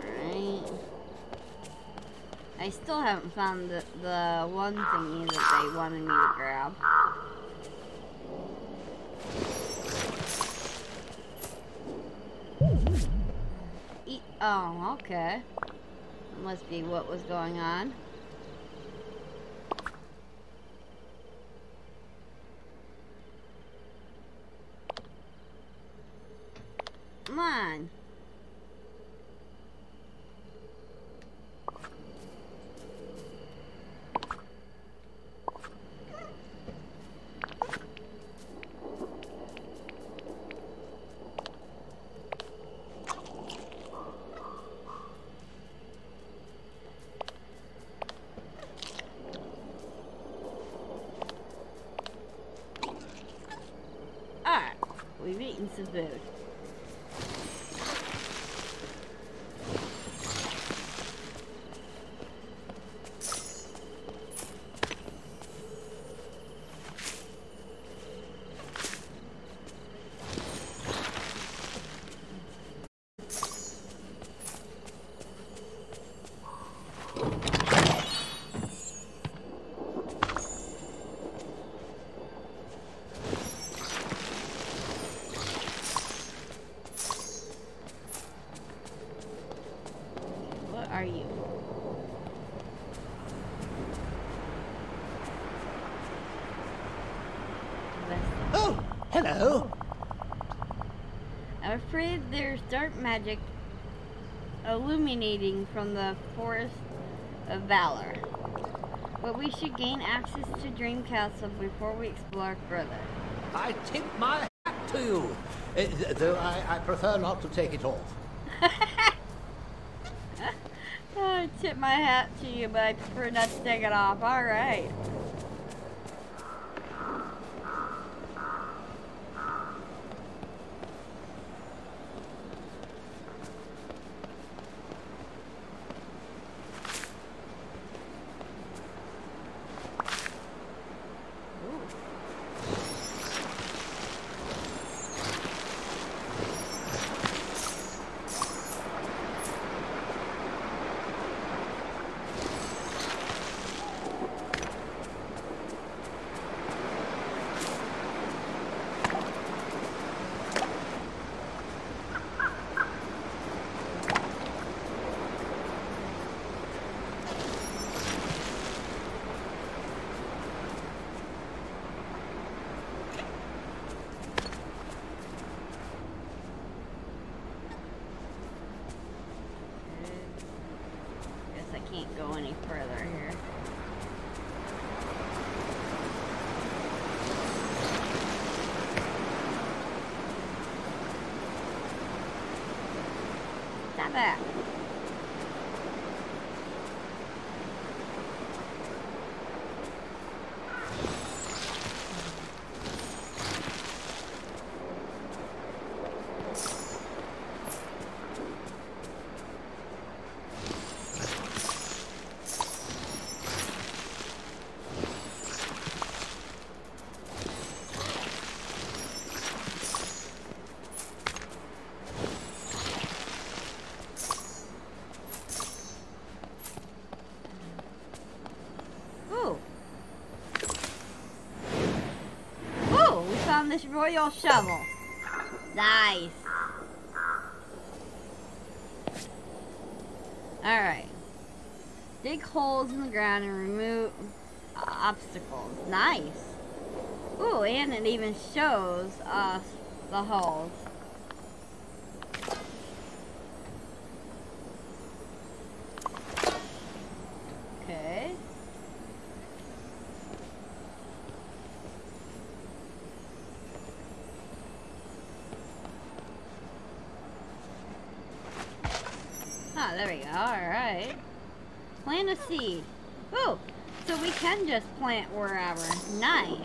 Alright. I still haven't found the, the one thingy that they wanted me to grab. E oh, okay. That must be what was going on. Come on. Alright, some food. What are you? That's- Oh, hello. I'm afraid there's dark magic illuminating from the Forest of Valor. But we should gain access to Dream Castle before we explore further. I tip my hat to you, uh, though I, I prefer not to take it off. I tip my hat to you, but I prefer not to take it off. Alright. that? Royal shovel. Nice. Alright. Dig holes in the ground and remove obstacles. Nice. Ooh, and it even shows us the holes. there we go. Alright. Plant a seed. Oh, so we can just plant wherever. Nice.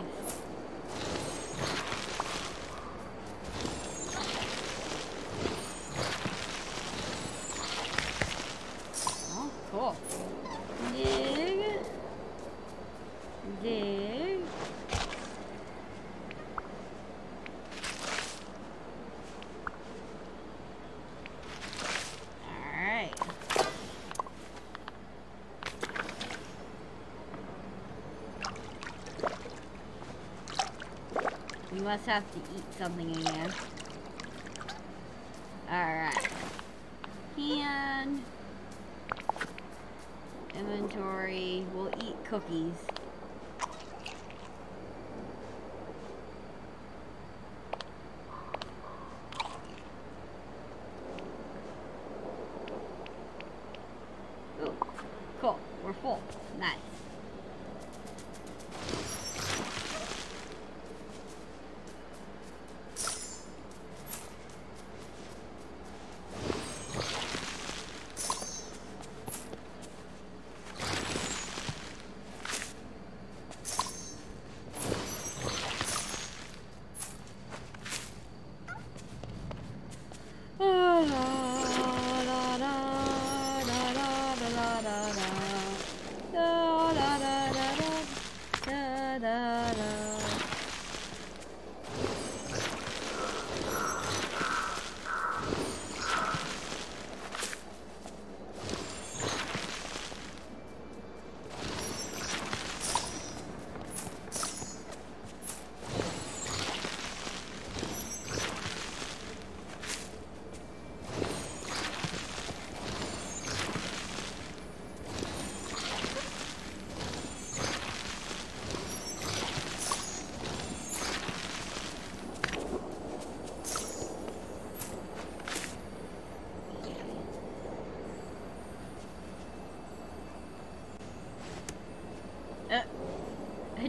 Oh, cool. Dig. Dig. must have to eat something again.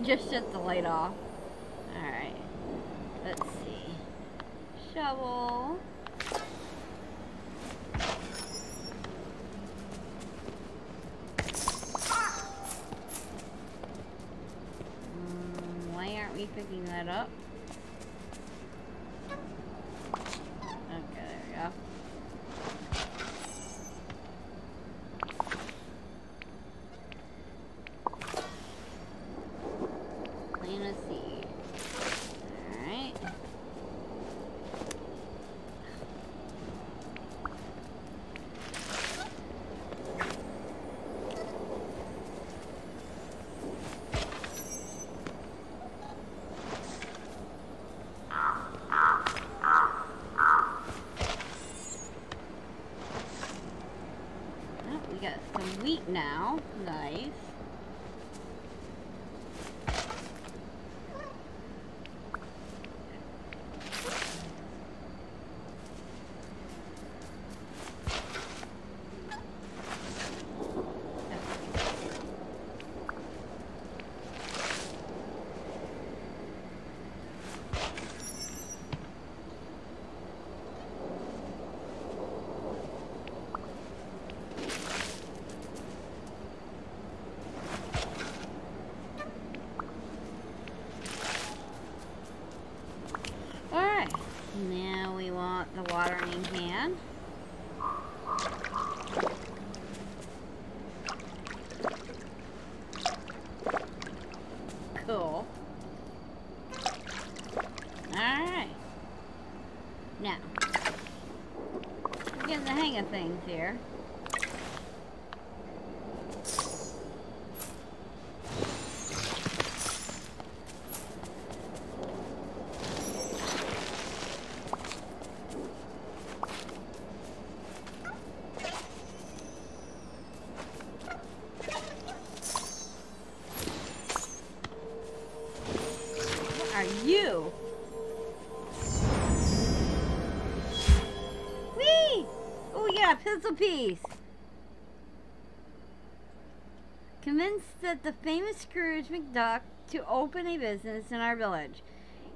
Just shut the light off. Alright. Let's see. Shovel. Mm, why aren't we picking that up? Now. Nice. Here. What are you? Oh, a pistol piece. Convinced that the famous Scrooge McDuck to open a business in our village.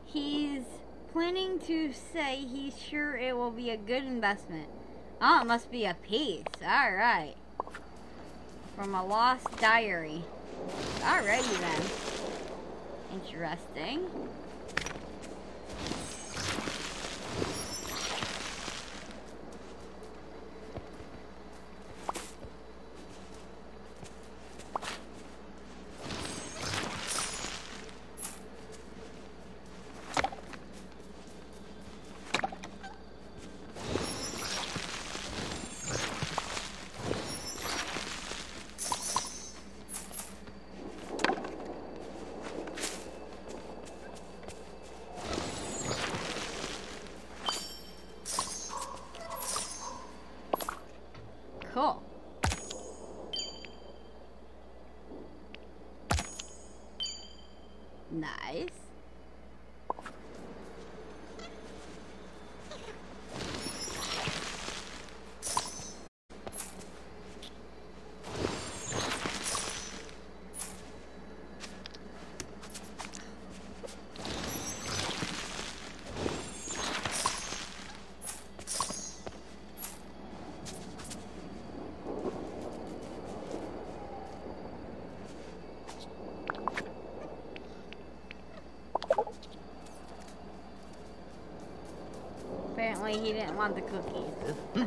He's planning to say he's sure it will be a good investment. Oh, it must be a piece. Alright. From a lost diary. Alrighty then. Interesting. Apparently he didn't want the cookies.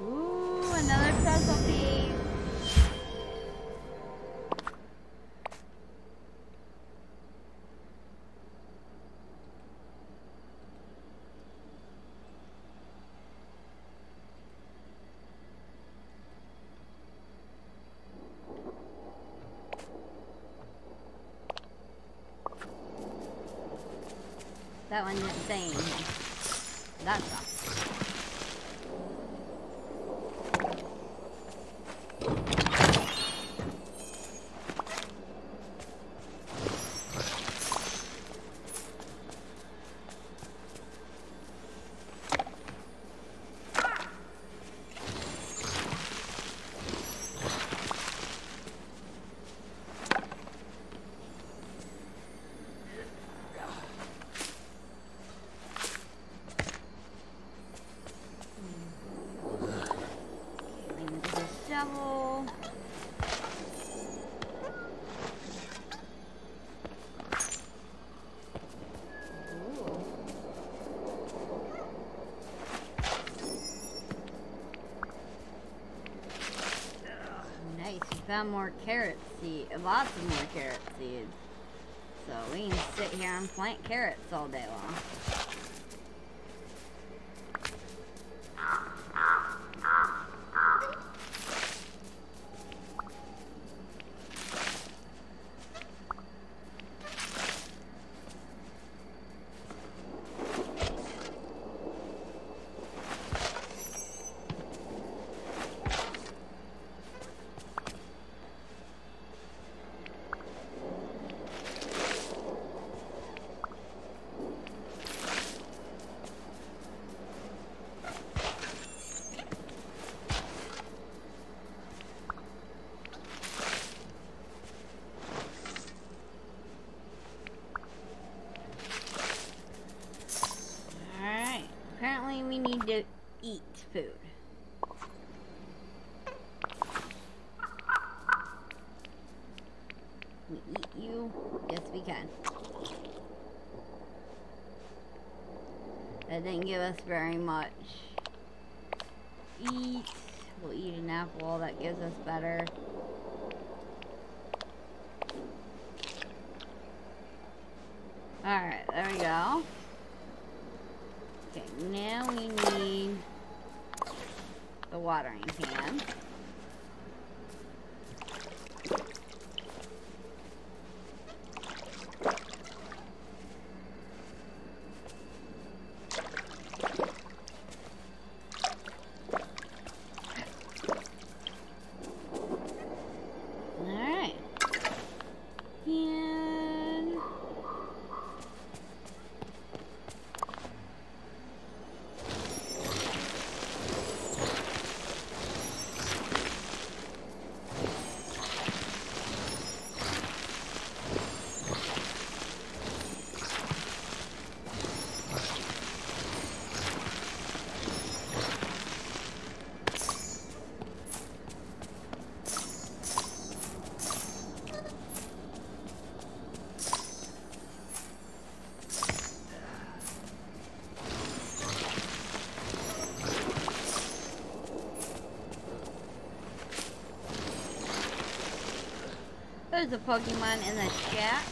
Ooh, another puzzle piece. Found more carrot seed, lots of more carrot seeds. So we can sit here and plant carrots all day long. didn't give us very much. Eat. We'll eat an apple. That gives us better. Alright, there we go. Okay, now we need the watering can. A Pokemon in the chat.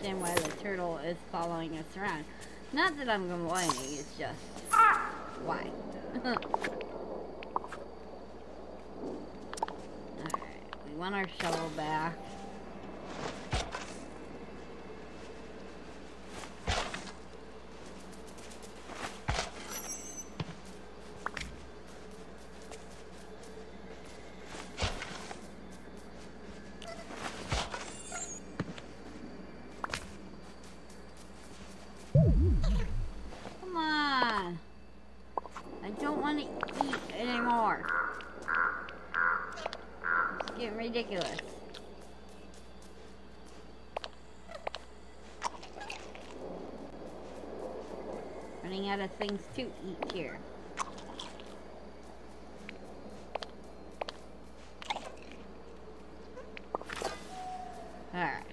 understand why the turtle is following us around. Not that I'm complaining, it's just... Why? Alright, we want our shovel back. ridiculous. Running out of things to eat here. Alright.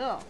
Cool. Now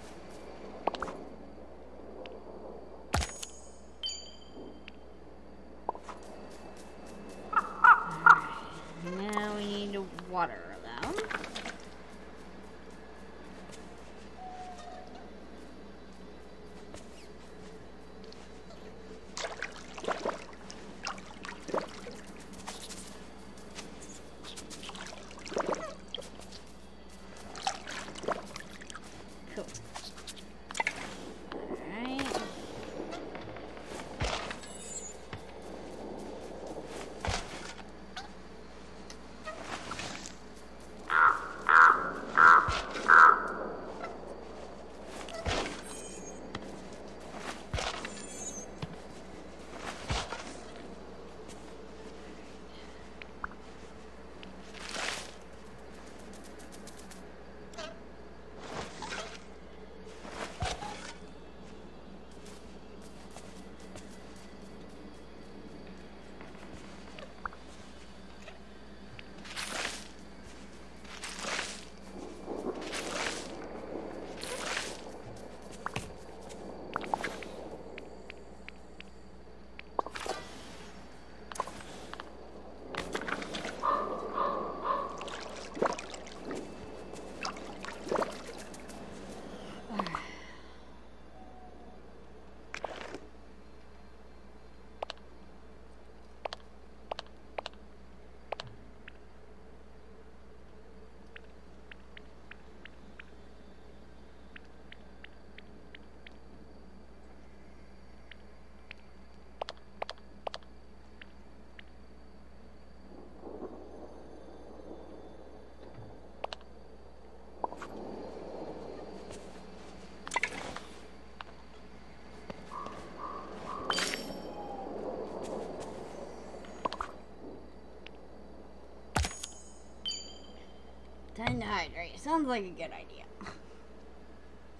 hydrate. Sounds like a good idea.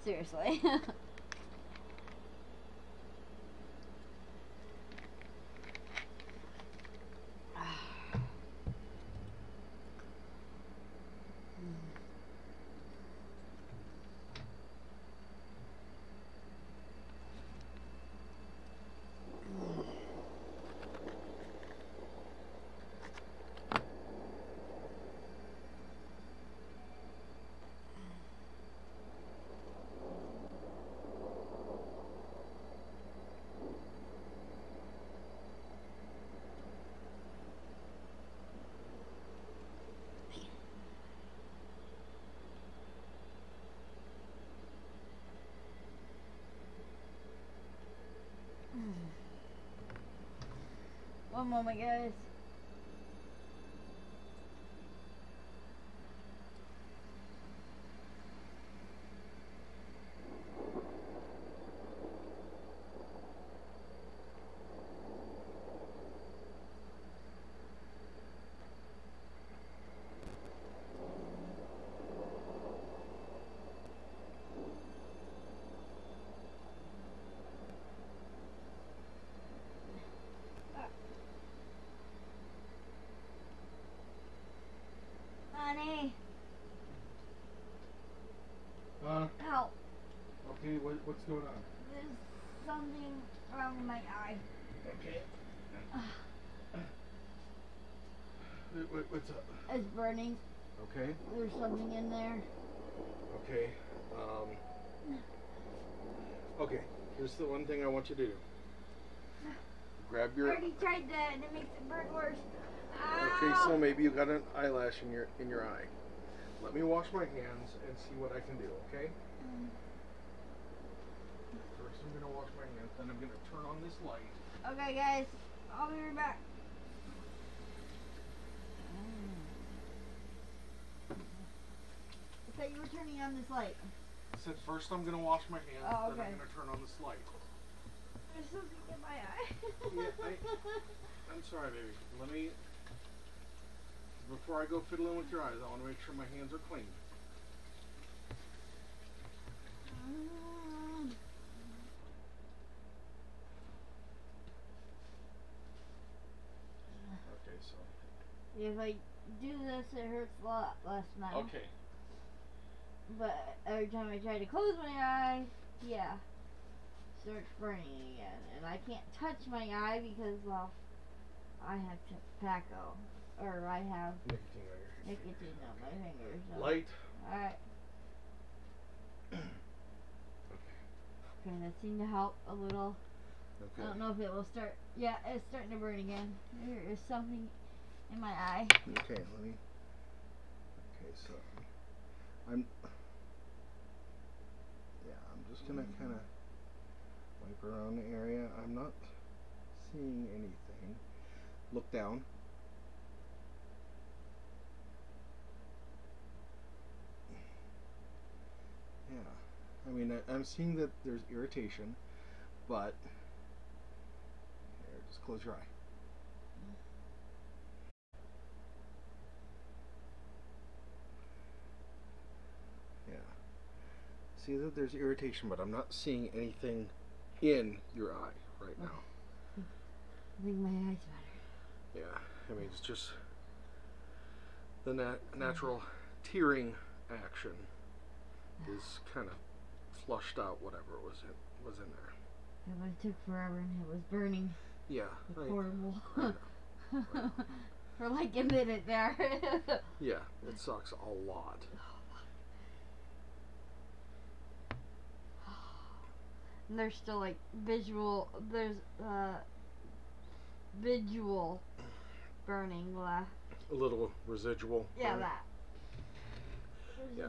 Seriously. One moment, guys. Honey, Uh, help. okay, what, what's going on? There's something wrong with my eye. Okay. What, what's up? It's burning. Okay, There's something in there. okay. Um, okay, here's the one thing I want you to do. Grab I your. already tried that and it makes it burn worse. Okay, so maybe you got an eyelash in your in your eye. Let me wash my hands and see what I can do. Okay. First, I'm gonna wash my hands. Then I'm gonna turn on this light. Okay, guys, I'll be right back. I thought you were turning on this light. I said first I'm gonna wash my hands. Oh, Then I'm gonna turn on this light. There's something in my eye. Yeah, I- I'm sorry, baby. Let me. Before I go fiddling with your eyes, I want to make sure my hands are clean. Mm. Okay, so. if I do this, it hurts a lot less now. Okay. But every time I try to close my eye, yeah, starts burning again, and I can't touch my eye because well, I have tobacco, or I have Nicotine on your nicotine on my fingers. So. Light. All right. Okay. Okay, that seemed to help a little. Okay. I don't know if it will start. Yeah, it's starting to burn again. There is something in my eye. Okay, let me. Okay, so I'm. Yeah, I'm just gonna kind of wipe around the area. I'm not seeing anything. Look down. Yeah, I mean, I, I'm seeing that there's irritation, but here, just close your eye. Yeah. See that there's irritation, but I'm not seeing anything in your eye right now. I think my eye's better. Yeah. I mean, it's just the nat- natural tearing action is kind of flushed out whatever was in, was in there. It would took forever and it was burning. Yeah. It's I- horrible. I know. For like a minute there. yeah, it sucks a lot. and there's still like visual. There's uh visual burning left. A little residual. Yeah, burn. that. Yeah.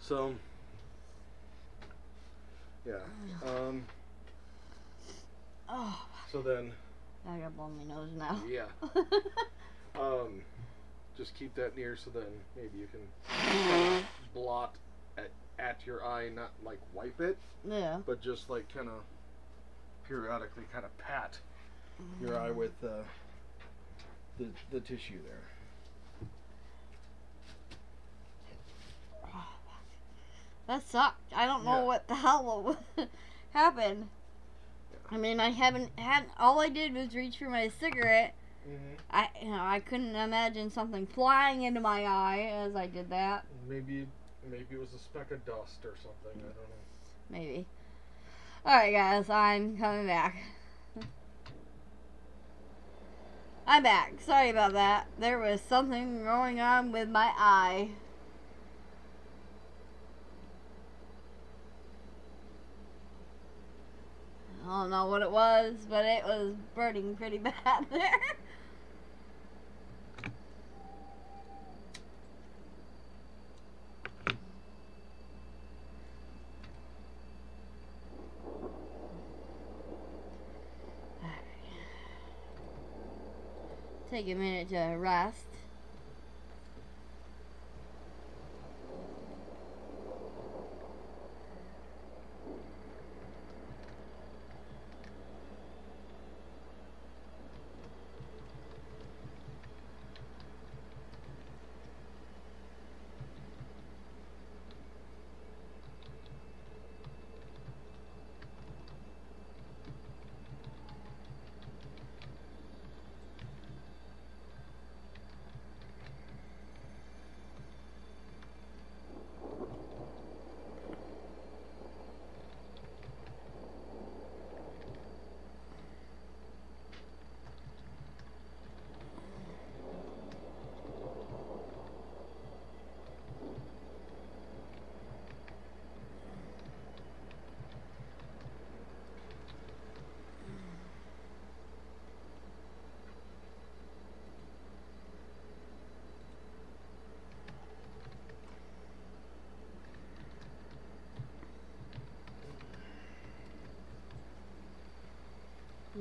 So. Yeah. Um. Oh, So then. I gotta blow my nose now. Yeah. Um. Just keep that near, so then maybe you can blot at your eye, not like wipe it, yeah. but just like kind of periodically kind of pat your eye with uh, the the tissue there. That sucked. I don't know Yeah. what the hell happened. I mean, I haven't had. All I did was reach for my cigarette. Mm-hmm. I, you know, I couldn't imagine something flying into my eye as I did that. Maybe maybe it was a speck of dust or something. I don't know. Maybe. All right, guys, I'm coming back. I'm back. Sorry about that. There was something going on with my eye. I don't know what it was, but it was burning pretty bad there. Take a minute to rest.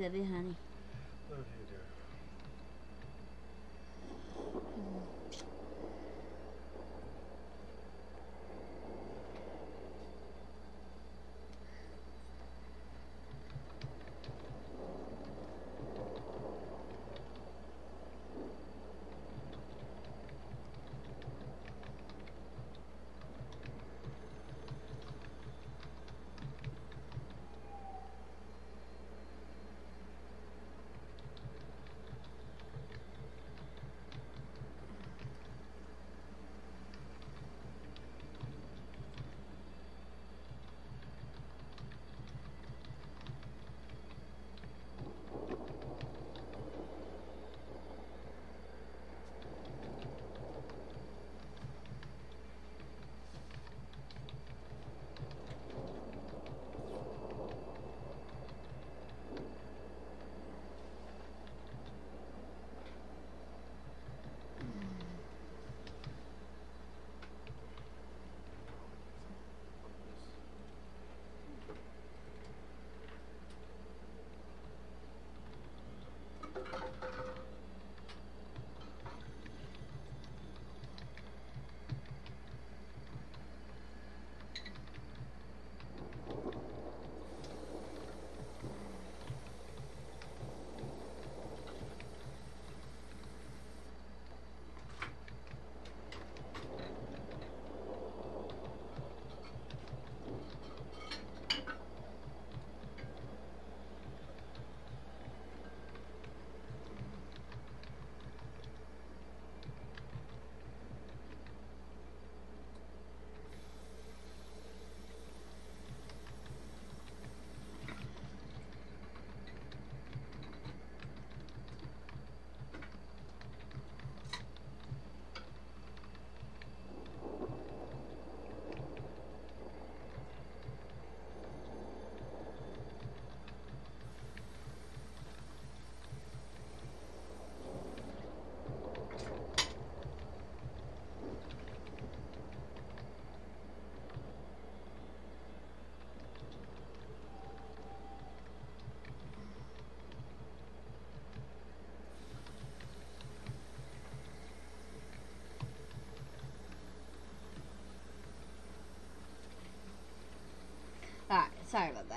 Love you, honey.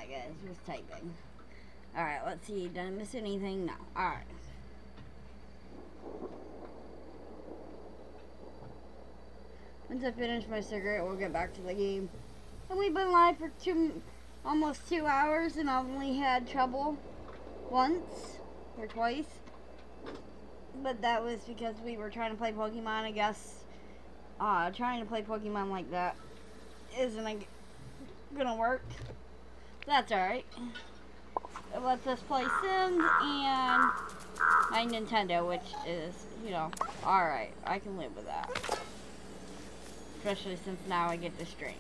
Guys. Just typing. Alright, let's see. Did I miss anything? No. Alright. Once I finish my cigarette, we'll get back to the game. And we've been live for two, almost two hours and I've only had trouble once or twice. But that was because we were trying to play Pokemon, I guess. Uh, trying to play Pokemon like that isn't gonna work. That's alright. It lets play Sims and my Nintendo, which is, you know, alright. I can live with that. Especially since now I get to stream.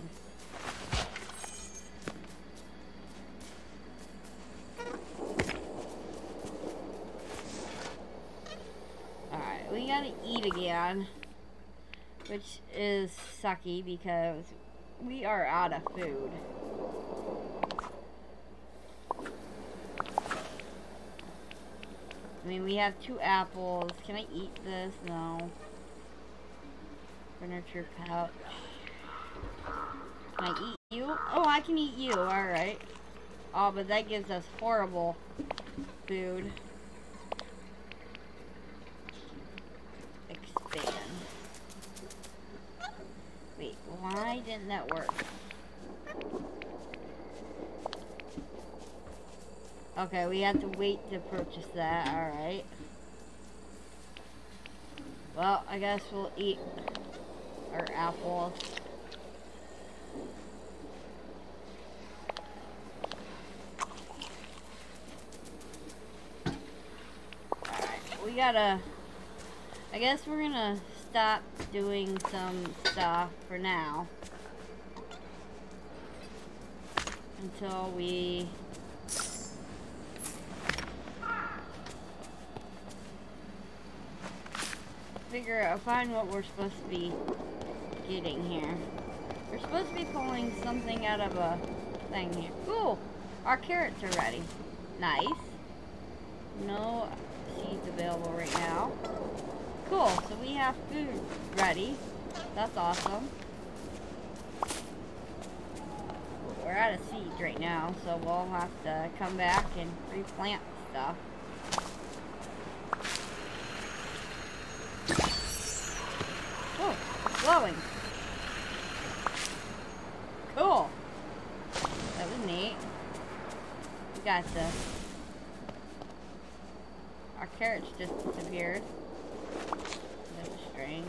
Alright, we gotta eat again. Which is sucky because we are out of food. I mean, we have two apples. Can I eat this? No. Furniture pouch. Can I eat you? Oh, I can eat you. Alright. Oh, but that gives us horrible food. Expand. Wait, why didn't that work? Okay, we have to wait to purchase that, alright. Well, I guess we'll eat our apples. Alright, we gotta... I guess we're gonna stop doing some stuff for now. Until we figure out, find what we're supposed to be getting here. We're supposed to be pulling something out of a thing here. Cool! our carrots are ready. Nice. No seeds available right now. Cool, so we have food ready. That's awesome. We're out of seeds right now, so we'll have to come back and replant stuff. glowing. Cool. That was neat. We got the... Our carrots just disappeared. That was strange.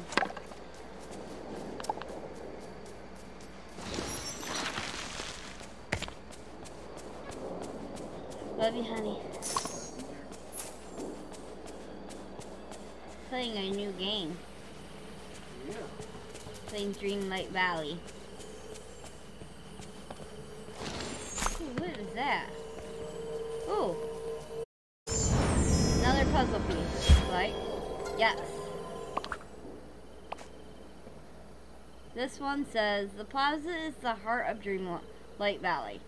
One says, the plaza is the heart of Dreamlight Valley.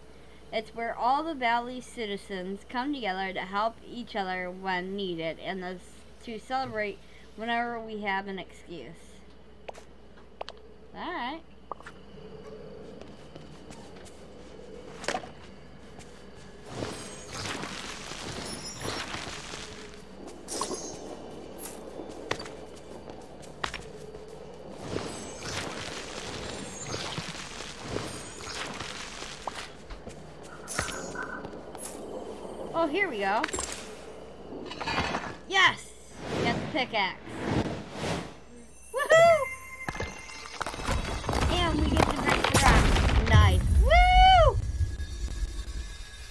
It's where all the valley citizens come together to help each other when needed and to celebrate whenever we have an excuse. Alright. We go. Yes! Get the pickaxe. Nice. Woo!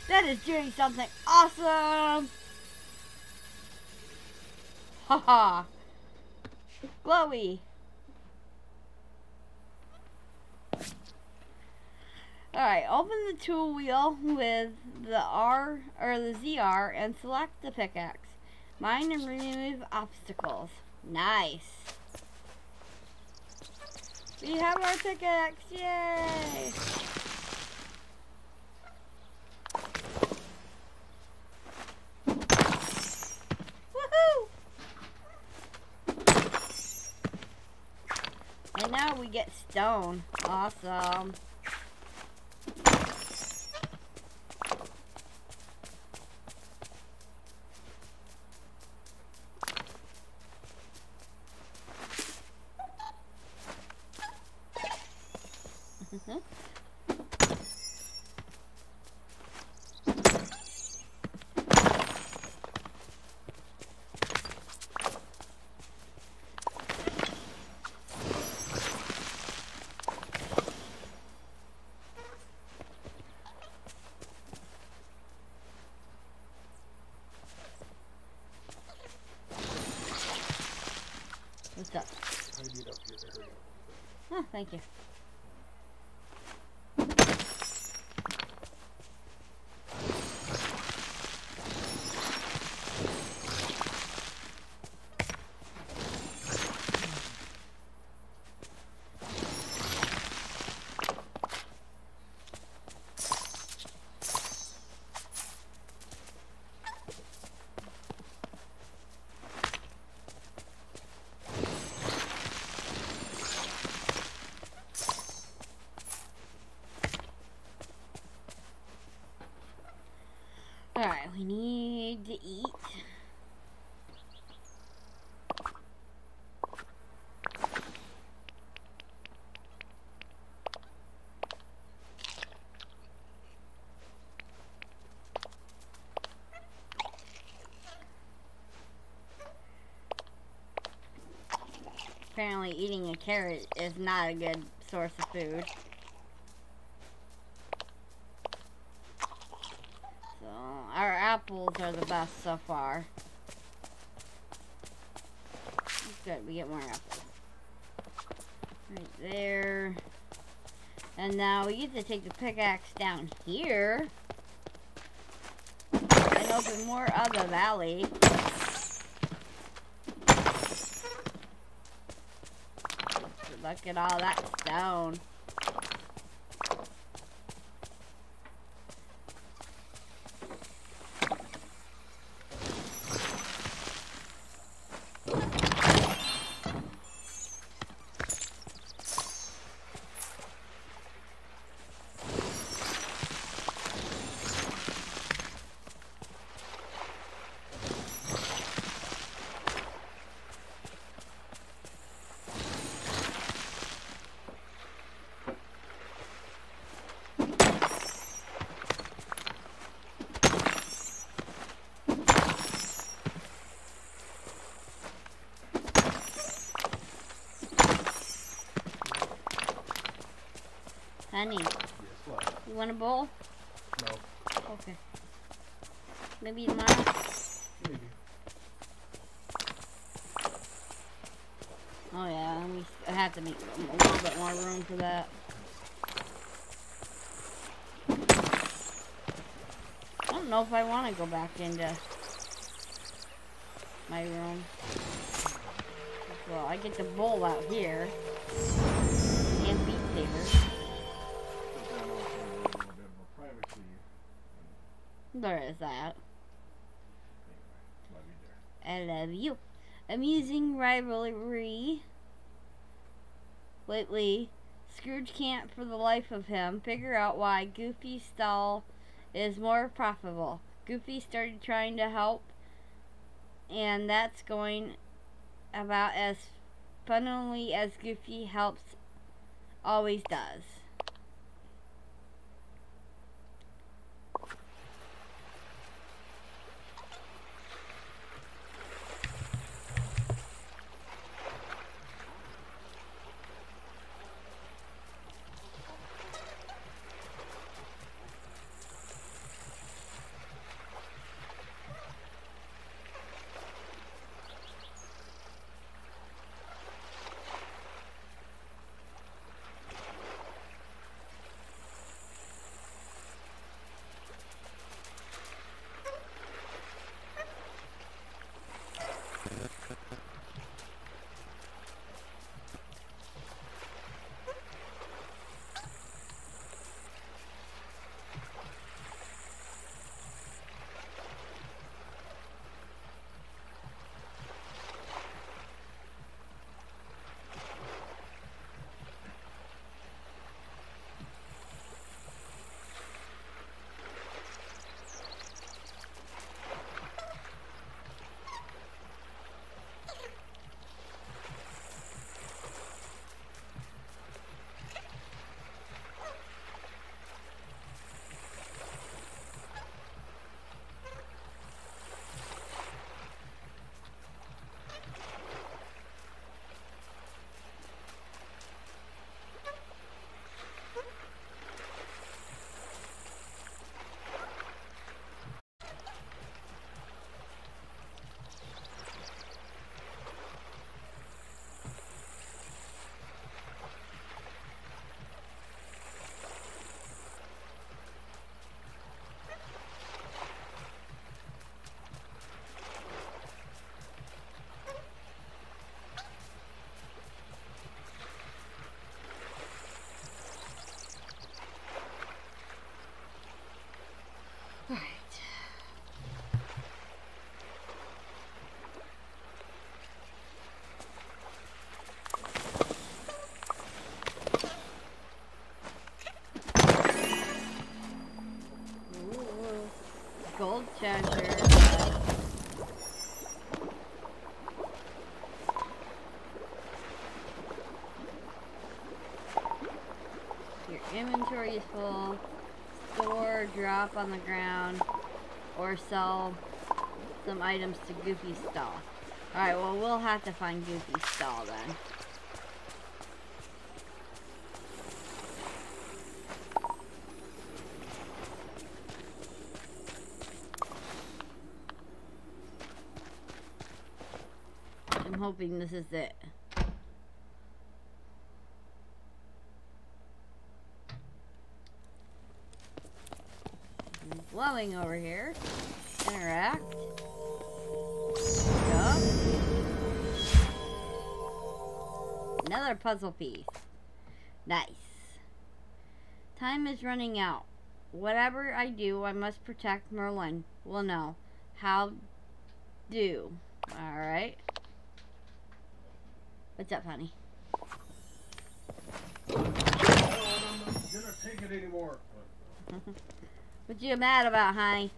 That is doing something awesome! Haha! Glowy! Alright, open the tool wheel with the R or the ZR and select the pickaxe. Mine and remove obstacles. Nice. We have our pickaxe, yay! And now we get stone. Awesome. Thank you. Need to eat. Apparently eating a carrot is not a good source of food. So, our apples are the best so far. Good, we get more apples. Right there. And now we get to take the pickaxe down here. And open more of the valley. Look at all that stone. Honey, Yes, what? you want a bowl? No. Okay. Maybe tomorrow? Maybe. Oh yeah, we I have to make a little bit more room for that. I don't know if I want to go back into my room. Well, I get the bowl out here There is that. I love you. Amusing rivalry. Lately, Scrooge can't for the life of him figure out why Goofy's stall is more profitable. Goofy started trying to help, and that's going about as funnily as Goofy helps always does. Your inventory is full. Store, drop on the ground, or sell some items to Goofy Stall. Alright, well, we'll have to find Goofy Stall then. Hoping this is it. Glowing over here. Interact. Another puzzle piece. Nice. Time is running out. Whatever I do, I must protect Merlin. Well, no. How do. Alright. What's up, honey? I'm not gonna it anymore. What you mad about, honey?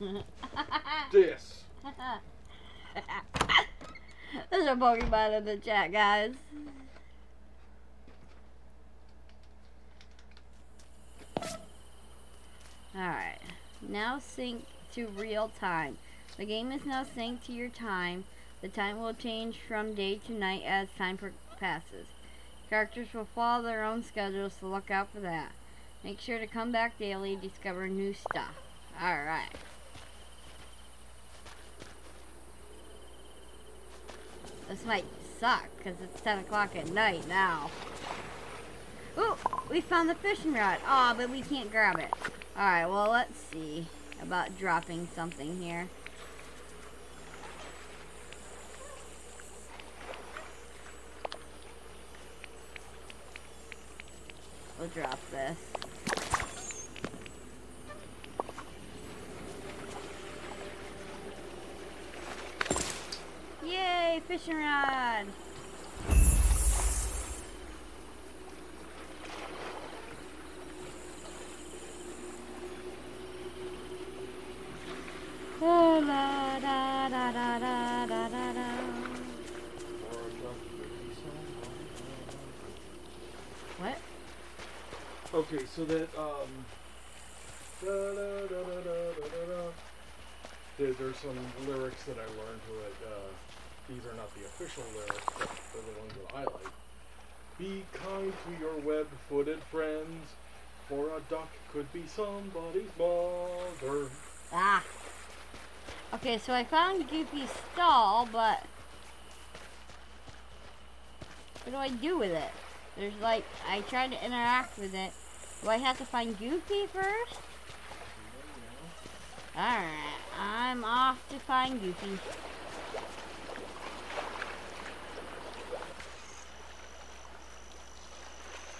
This. There's a Pokemon in the chat, guys. Alright. Now sync to real time. The game is now synced to your time. The time will change from day to night as time passes. Characters will follow their own schedules, so look out for that. Make sure to come back daily, discover new stuff. Alright. This might suck, because it's 10 o'clock at night now. Ooh, we found the fishing rod. Aw, but we can't grab it. Alright, well, let's see about dropping something here. We'll drop this. Yay, fishing rod! Oh, la, da, da, da, da, da, da, da. What? Okay, so that um. Da, da, da. There, there's some lyrics that I learned to it. Uh, these are not the official lyrics, but they're the ones that I like. Be kind to your web-footed friends, for a duck could be somebody's mother. Ah. Okay, so I found Goofy's stall, but what do I do with it? There's like, I tried to interact with it. Do I have to find Goofy first? Alright, I'm off to find Goofy.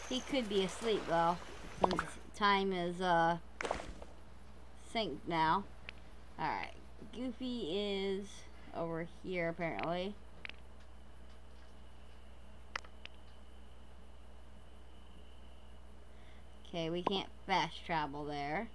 He could be asleep though, since time is uh synced now. Alright, Goofy is over here apparently. Okay, we can't fast travel there.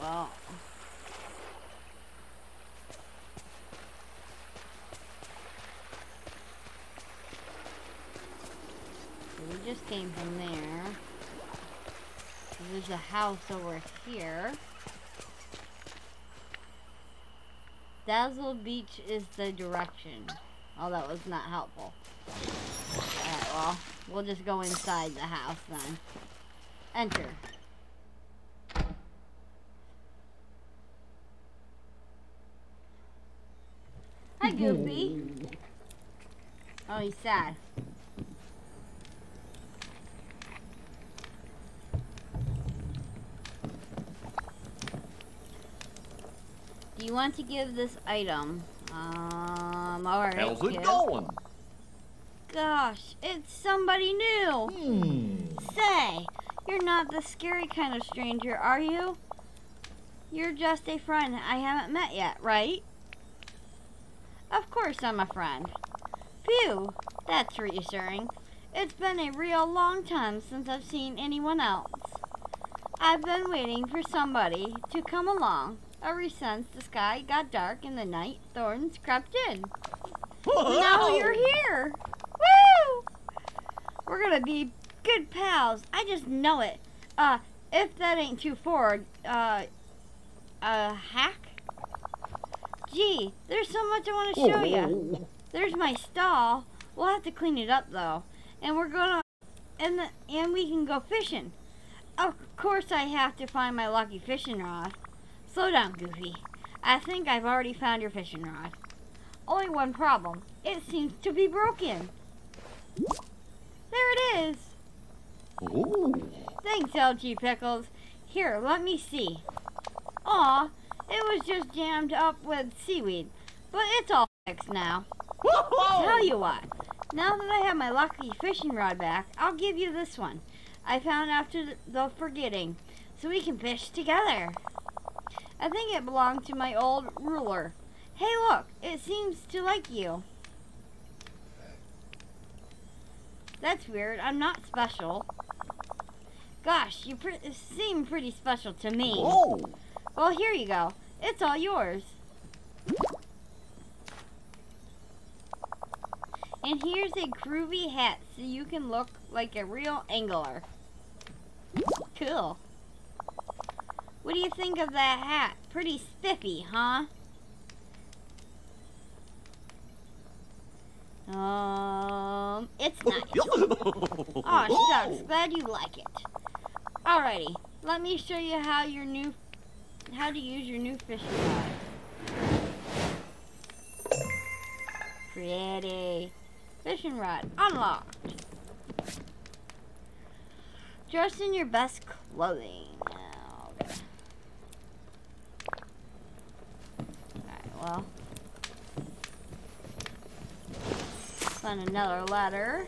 Well, so we just came from there. House over here. Dazzle Beach is the direction. Oh, that was not helpful. Alright, well, we'll just go inside the house then. Enter. Hi, Goofy. Oh, he's sad. You want to give this item? Um, alright. How's it going? Gosh, it's somebody new. Hmm. Say, you're not the scary kind of stranger, are you? you're just a friend I haven't met yet, right? Of course I'm a friend. Phew, that's reassuring. It's been a real long time since I've seen anyone else. I've been waiting for somebody to come along ever since the sky got dark and the night thorns crept in. Now you're here! Woo! We're gonna be good pals. I just know it. Uh, if that ain't too forward, uh, a hack? Gee, there's so much I want to show you. There's my stall. We'll have to clean it up though, and we're gonna, and the, and we can go fishing. Of course, I have to find my lucky fishing rod. Slow down, Goofy. I think I've already found your fishing rod. Only one problem. It seems to be broken. There it is. Ooh. Thanks, LG Pickles. Here, let me see. Aw, it was just jammed up with seaweed, but it's all fixed now. Tell you what, now that I have my lucky fishing rod back, I'll give you this one. I found after the forgetting, so we can fish together. I think it belonged to my old ruler. Hey look, it seems to like you. That's weird, I'm not special. Gosh, you pre seem pretty special to me. Oh. Well, here you go. It's all yours. And here's a groovy hat so you can look like a real angler. Cool. What do you think of that hat? Pretty spiffy, huh? Um, it's nice. oh, shucks. Glad you like it. Alrighty, let me show you how your new, how to use your new fishing rod. Pretty. Fishing rod unlocked. Dress in your best clothing. Now. Alright, well. Find another ladder.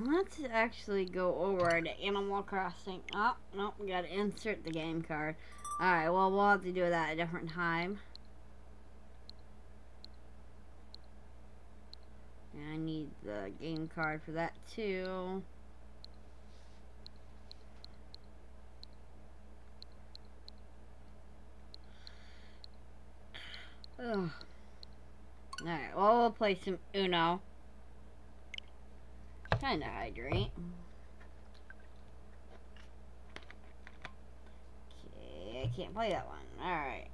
Let's actually go over to Animal Crossing. Oh, nope, we gotta insert the game card. Alright, well, we'll have to do that a different time. And I need the game card for that too. Alright, well, we'll play some Uno. Kinda hydrate. Okay, I can't play that one. Alright.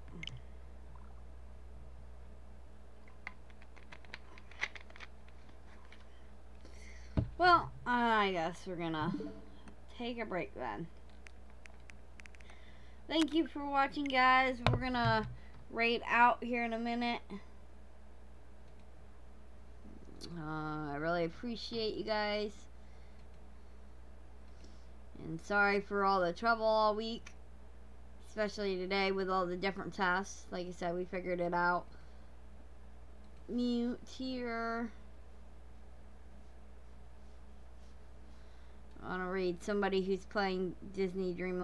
Well, I guess we're gonna take a break then. Thank you for watching, guys. We're gonna raid out here in a minute. Uh, I really appreciate you guys. And sorry for all the trouble all week. Especially today with all the different tests. Like I said, we figured it out. Mute here. I want to read somebody who's playing Disney Dream